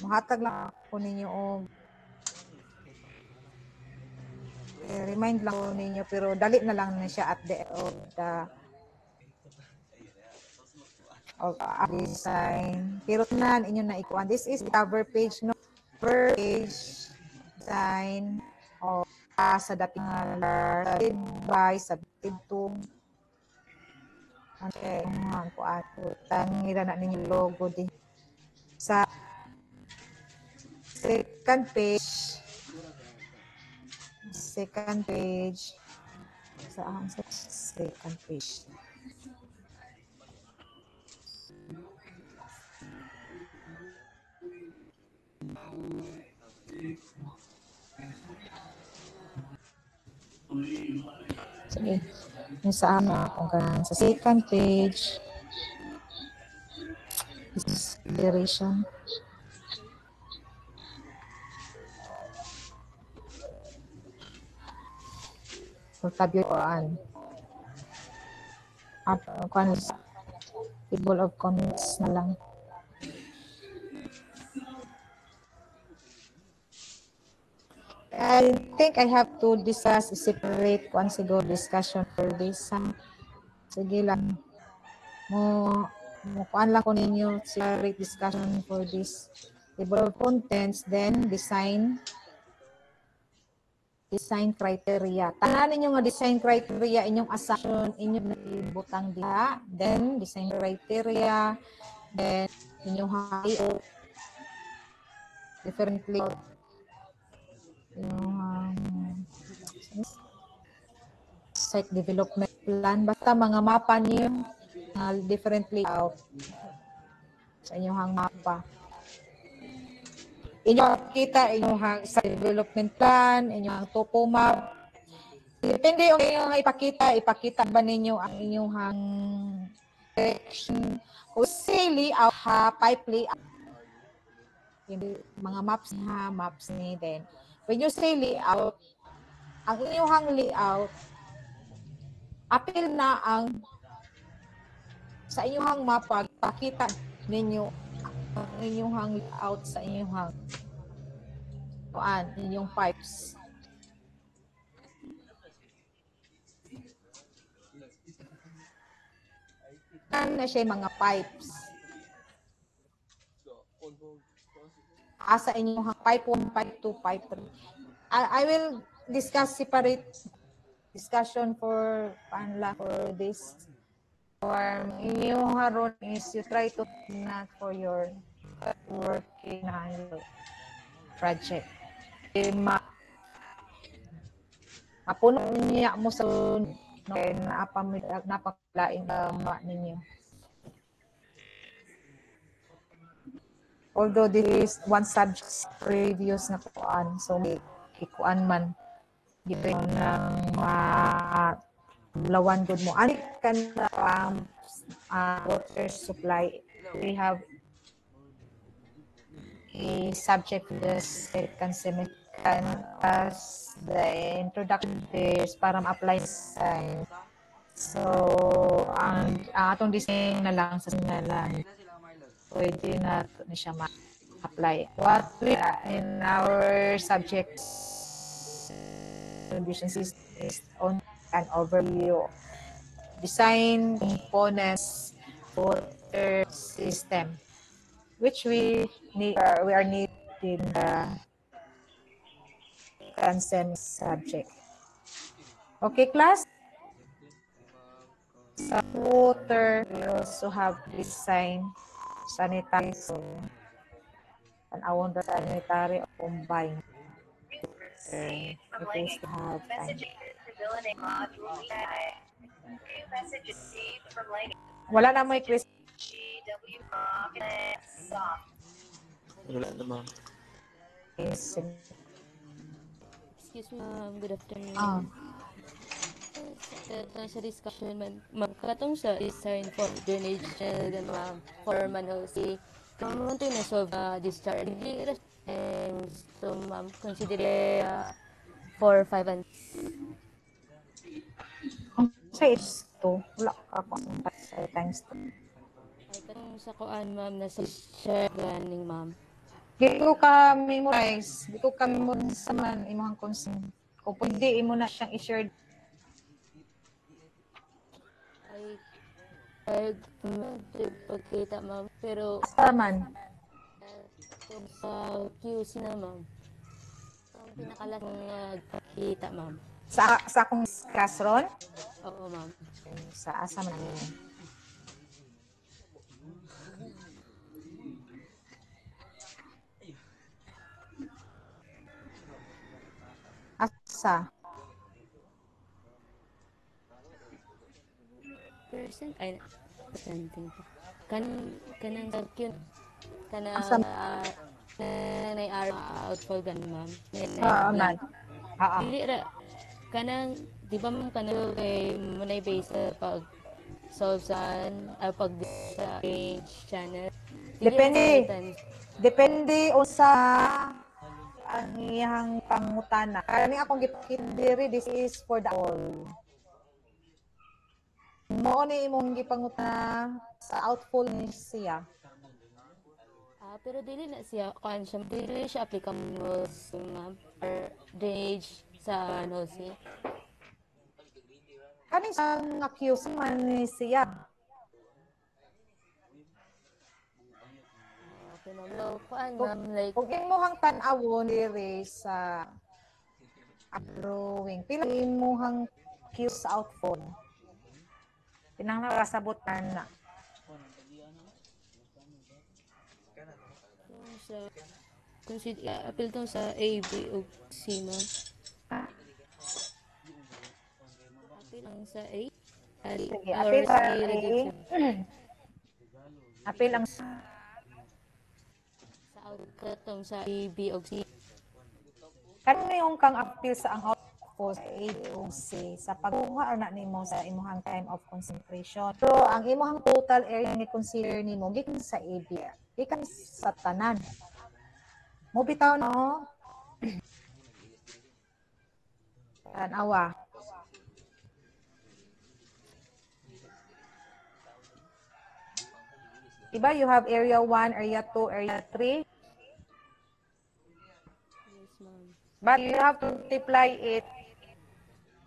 Mahatag lang ako ninyo og eh, remind lang ko ninyo pero dali na lang na siya at the of the of uh, design. Pero tanan inyo na ikuan. This is the cover page no per page design of ah, sa dating submitted by submitted to Okay, ang ko ato. Tangira na ninyo logo di sa second page second page sa second page sige. Yung sa ano kung ganun. Sa second page is duration vocabulary. At kung ano table of contents na lang. I think I have to discuss, separate once ago discussion for this. Sige lang. Mo, mo kuan lang ko ninyo separate discussion for this table of contents, then design design criteria. Tanan ninyo nga design criteria inyong assumption inyong nabutang diha, then design criteria, then inyong layout different layout. Inyong site development plan. Basta mga mapa niyo, uh, different layout sa inyong mapa. Inyong kita inyong site development plan, inyong topo map. Depende yung inyong ipakita, ipakita ba ninyo ang inyong direction. Kung say layout ha, pipe layout, yung mga maps ha, maps ni then. When you say layout, ang inyong layout, apil na ang sa inyong mapa, pakita ninyo ang inyong layout sa inyong kuan, inyong pipes. Na siya mga pipes. Asa inyong pipe 1, pipe 2, pipe 3. I, I will discuss separate discussion for panla for this or inyong haron is you try to not for your working your project. E, ma mapuno niya mo sa no, napakalain ma ninyo. Although this is one subject previous na kuan so may ikuan man. Given ng uh, lawan good mo. Ani kan um, uh, water supply. We have a subject the second semester as the introduction is para ma-apply sa So, ang, ang atong design na lang sa na lang na na siya ma-apply. What we in our subject conditions is, is on an overview design components for the system which we need uh, we are needing in the consent subject okay class water we also have design sanitary so and I want the sanitary combined Okay. Supposed to have time. Wala na mo Chris. Wala naman. Yes. Excuse me, ma'am. Good afternoon. Ah. Ito sa discussion, ma'am. Ma'am, katong sa design for drainage and ma'am, for manhole si kung mo ito na-solve na discharge. And so ma'am, consider uh, 4, 5, and Kung sa is to, wala ka sa times to. ay katong sa kuan ma'am, nasa share ganing ma'am. Di ko ka memorize, di ko ka memorize sa man imong concern. Kung pwede, imo na siyang i-share. Ay, ma'am, pagkita ma'am. Pero, Sa man, kung sa QC na ma'am, ang pinakalas ng pagkita ma'am. sa, sa akong classroom, Oo ma'am. sa asa man. Asa? Percent, ay, percenting pa. Kan, kanang sa Q, kanang, Asa? uh, nanay araw outfall gan ma'am. Oo, man. Oo. Dili ra, kanang, di ba ma'am kanang kay munay base sa pag solve sa, ah, pag sa page channel. Depende. Depende usa ang iyang pangutana. Kani akong gipakindiri, this is for the all. Mo ni imong gipangutana sa outfall ni siya. Ah, pero dili na siya, kuan siya, dili siya applicable sa or drainage sa ano si. Kani siyang accuse man ni siya. Okay, ma'am. No, kuan ma'am, like, Kung imuhang tan-awon diri sa drawing, pila imuhang accuse sa outfall. Pinang nakasabutan na. kung sa, consider, appeal to sa A, B, o C, ma'am. apil lang sa A. Sige, apil sa si A. Apil ang Sa outcome sa A, B, o C. Kano yung kang appeal sa ang outpost sa A o C sa pagkuha na nimo sa imuhang time of concentration. Pero ang imuhang total area ni consider nimo gikan sa A B. Gikan sa tanan. Mo bitaw no. Tanawa. Diba you have area 1, area 2, area 3? Yes, ma'am. But you have to multiply it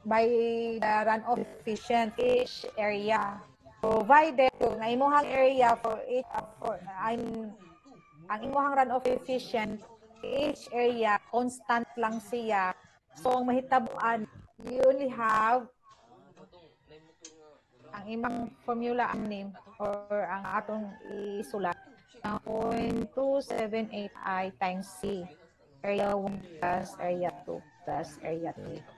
by the runoff efficient each area. Provided na imuhang area for each for I'm ang imuhang runoff efficient each area constant lang siya. So ang mahitabuan you only have ang imang formula anim or ang atong isulat ang 0.278i times c area 1 plus area 2 plus area 3.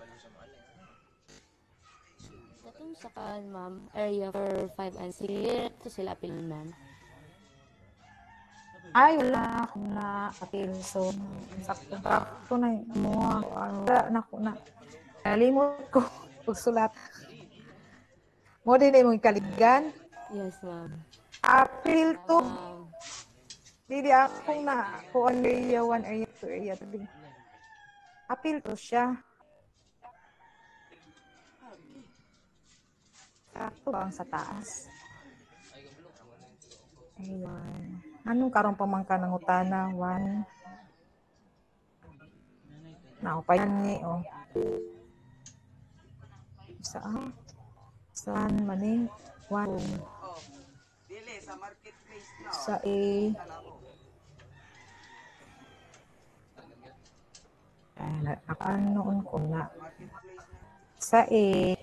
Katong sa kan, ma'am, area for 5 and 6, ito sila apil, ma'am. Ay, wala ako na apil. So, sakto sakto na yung mga ano, wala na ako na. Nalimot ko pagsulat. Mo din na yung kaligan. Yes, ma'am. Apil to. Um, Dili ako na kung ano area 1, area 2, area 3. Apil to siya. Sakto ba ang sa taas? Ayun. Anong karong pamangka ng utana? 1. Naupay ni, oh. Saan? Saan eh? 1. Oh, dili sa marketplace na. Sa A. Ay, na- nakanoon ko na. Sa A.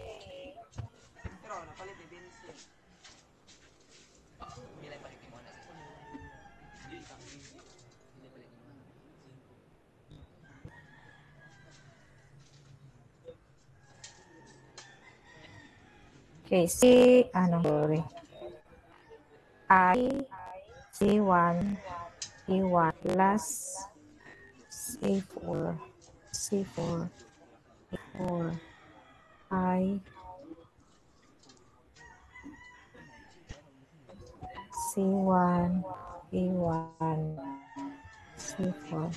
Okay, C, ano, sorry. I, C1, E1 plus C4, C4, E4, I, C1, E1, C4,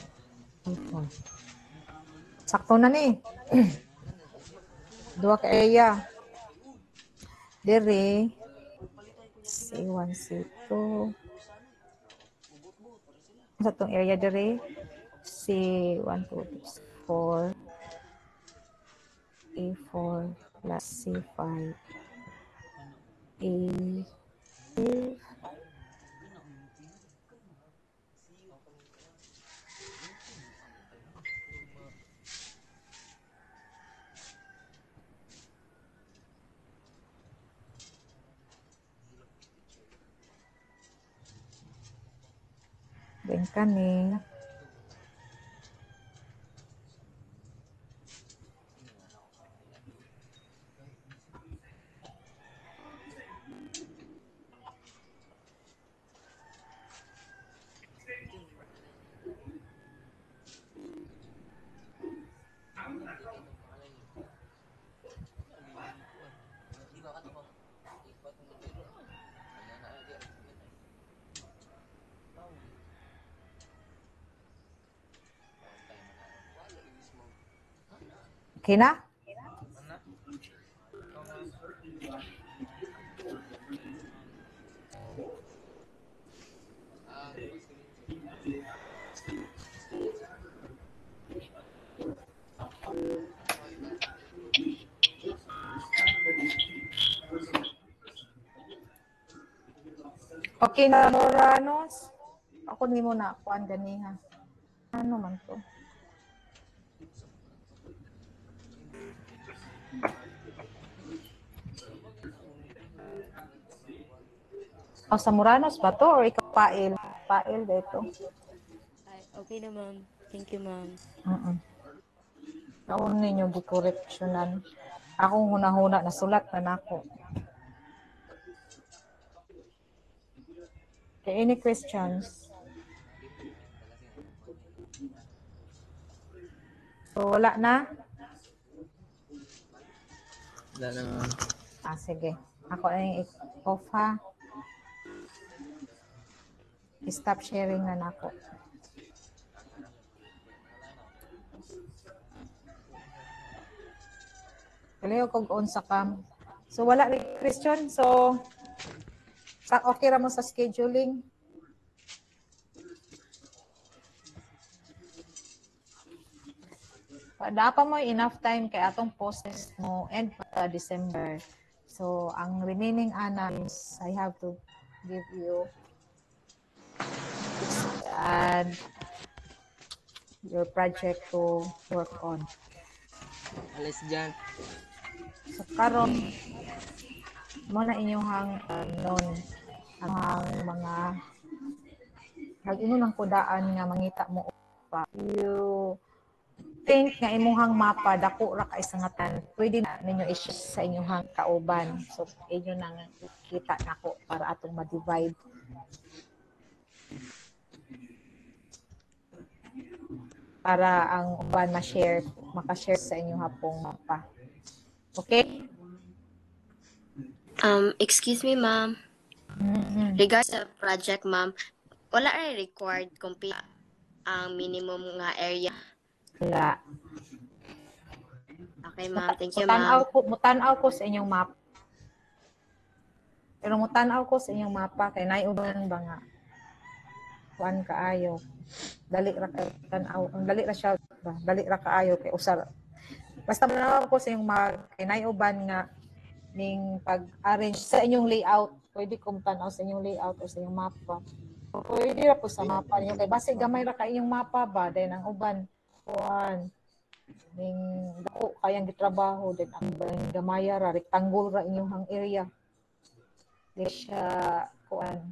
E4. Sakto na ni. Dua ka area. Dere. C1, C2. Sa itong area dere. C1, 4. A4 plus C5. A5. Kain kami. Okay na? Okay na, Moranos. Ako ni mo na, kuan gani ha. Ano man to? O, sa Moranos ba to? Or ikaw pail? Pail ba ito? ay, okay na, ma'am. Thank you, ma'am. Mm-mm. Naon ninyo gikorreksyonan. Akong hunahuna nasulat na nako. Okay, any questions? So, wala na? Wala na ma'am. Ah, sige. Ako na yung off ha. Stop sharing na nako. Kaliyo kog on sa cam. So wala rin question. So sa okay ra mo sa scheduling. Dapat mo enough time kay atong process mo end pa December. So ang remaining ana is I have to give you and your project to work on. Alis dyan. So karon mo na inyong hang non ang mga nag-ingon ang kudaan nga mangita mo pa. You think nga imuhang mapa dako ra kay sangatan pwede na ninyo i-share sa inyong kauban so inyo nang kita nako para atong ma-divide para ang uban ma-share maka-share sa inyong hapong mapa okay Um, excuse me, ma'am. mm Regards sa project, ma'am, wala rin required complete ang minimum nga area. wala Okay, ma'am. Thank you, Mutanaw ma'am. ko, mutanaw ko sa inyong map. Pero mutanaw ko sa inyong mapa kay naiuban ba nga. Kuan kaayo. Dali ra kay tanaw, ang dali ra siya ba? Dali ra kaayo kay usar. Basta manaw ko sa inyong map kay naiuban nga ning pag-arrange sa inyong layout. Pwede kong tanaw sa inyong layout o sa inyong mapa. Pwede ra po sa mapa niyo kay base gamay ra ka inyong mapa ba then ang uban kuan ning dako kayang gitrabaho din ang gamaya ra rectangle ra inyong hang area di siya kuan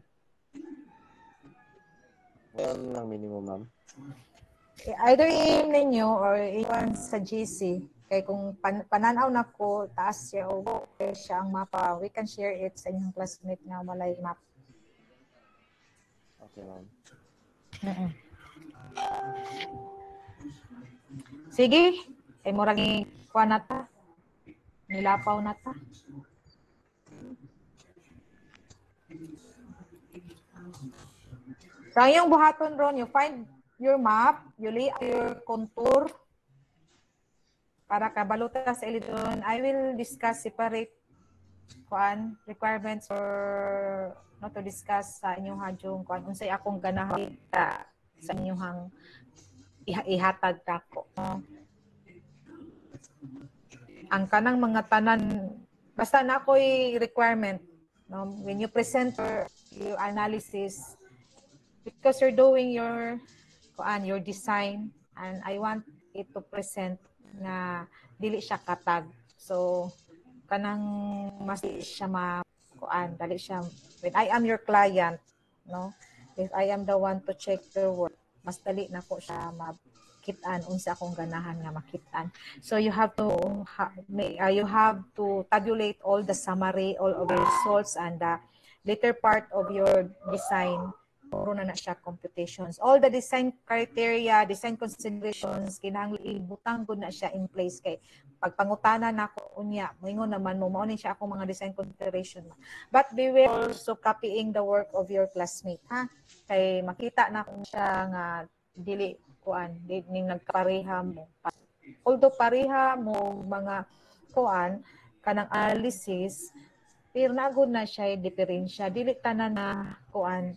Meron lang minimum ma'am. Eh, either i ninyo or iwan sa GC kay kung pan, pananaw na ko taas siya o okay siya ang mapa we can share it sa inyong classmate nga walay map Okay ma'am. Mm-mm. Sige, ay mo rangi kuan na ta. Nilapaw na ta. So, yung buhaton ron, you find your map, you lay your contour para kabaluta sa ilidon. I will discuss separate kuan requirements or not to discuss sa inyong hadjong kuan unsay akong ganahan sa inyong hang iha- ihatag kako. no? Ang kanang mga tanan basta na ako'y requirement no when you present your analysis because you're doing your kuan your design and I want it to present na dili siya katag. So kanang mas siya ma kuan dali siya when I am your client no? If I am the one to check your work mas dali na ko siya makitaan unsa akong ganahan nga makitaan. So you have to ha, may, uh, you have to tabulate all the summary all of the results and the later part of your design puro na na siya computations. All the design criteria design considerations kinahanglan ibutang gud na siya in place kay pagpangutana na ako unya moingon naman mo mao siya akong mga design consideration but beware also copying the work of your classmate ha? Kay makita na ko siya nga dili kuan ning nagpareha mo. Although pareha mo mga kuan kanang analysis pero nagud na siya diferensya. Dili tanan na kuan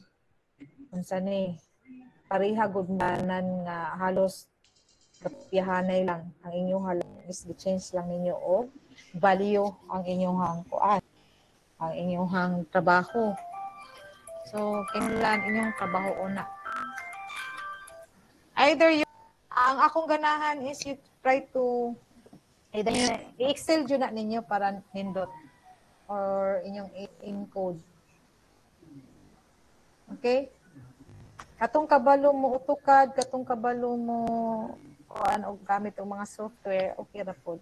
unsa ni? Pareha gud manan nga halos kapiyahanay lang ang inyong halang is change lang ninyo og value ang inyong hang kuan ang inyong hang trabaho. So kinahanglan inyong trabaho una. Either you ang akong ganahan is you try to either i-excel jud na ninyo para nindot or inyong i- encode okay katong kabalo mo AutoCAD, katong kabalo mo kuan og gamit og mga software, okay ra pod.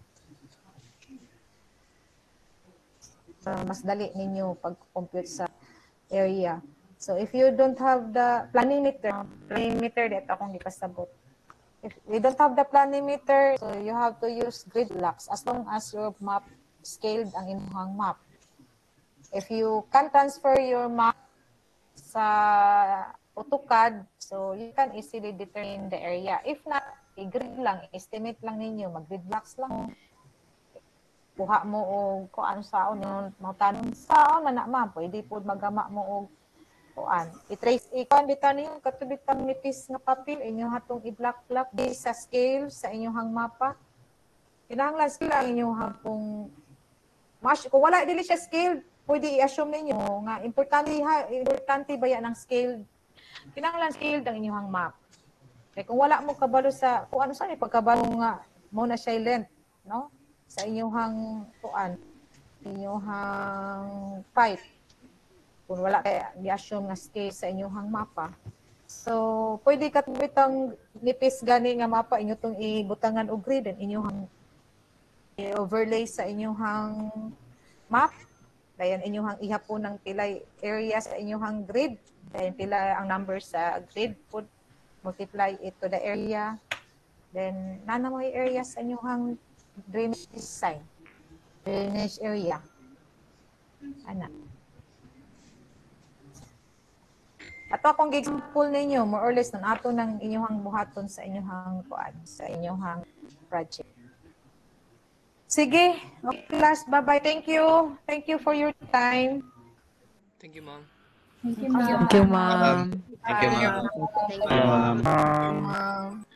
para mas dali ninyo pag-compute sa area. So if you don't have the planimeter, planimeter dito akong gipasabot. If we don't have the planimeter, so you have to use grid blocks as long as your map scaled ang inyong map. If you can transfer your map sa AutoCAD, so you can easily determine the area. If not, i-grid lang, estimate lang ninyo, mag-grid blocks lang. Kuha mo o kuan saon yung mga tanong saon man na ma, pwede po magama mo og kuan. I-trace ikuan bitaw niyo katubit ang nipis nga papel inyo hatong i-block-block di sa scale sa inyong mapa. Kinahanglan sila ang inyong hapong mas kung wala dili siya scale, pwede i-assume ninyo nga importante ha, importante ba yan ang scale kinahanglan scale ang inyong map. Kaya kung wala mo kabalo sa kung ano sa ni pagkabalo nga mo na siya length, no? Sa inyong kuan, inyong pipe. Kung wala kaya i-assume nga scale sa inyong mapa. So, pwede ka bitang nipis gani nga mapa inyo tong ibutangan og grid and inyong i-overlay sa inyong map. Dayan inyong ihapon ng pilay area sa inyong grid. Dayan pila ang number sa grid put multiply it to the area. Then nana mo area sa inyong drainage design. Drainage area. Ana. Ato akong example ninyo, more or less, ng ato ng inyong buhaton sa inyong kuan, sa inyong project. Sige. Okay, last. Bye-bye. Thank you. Thank you for your time. Thank you, ma'am. Thank you, ma'am. Thank you, ma'am. Thank you, ma'am. Thank you.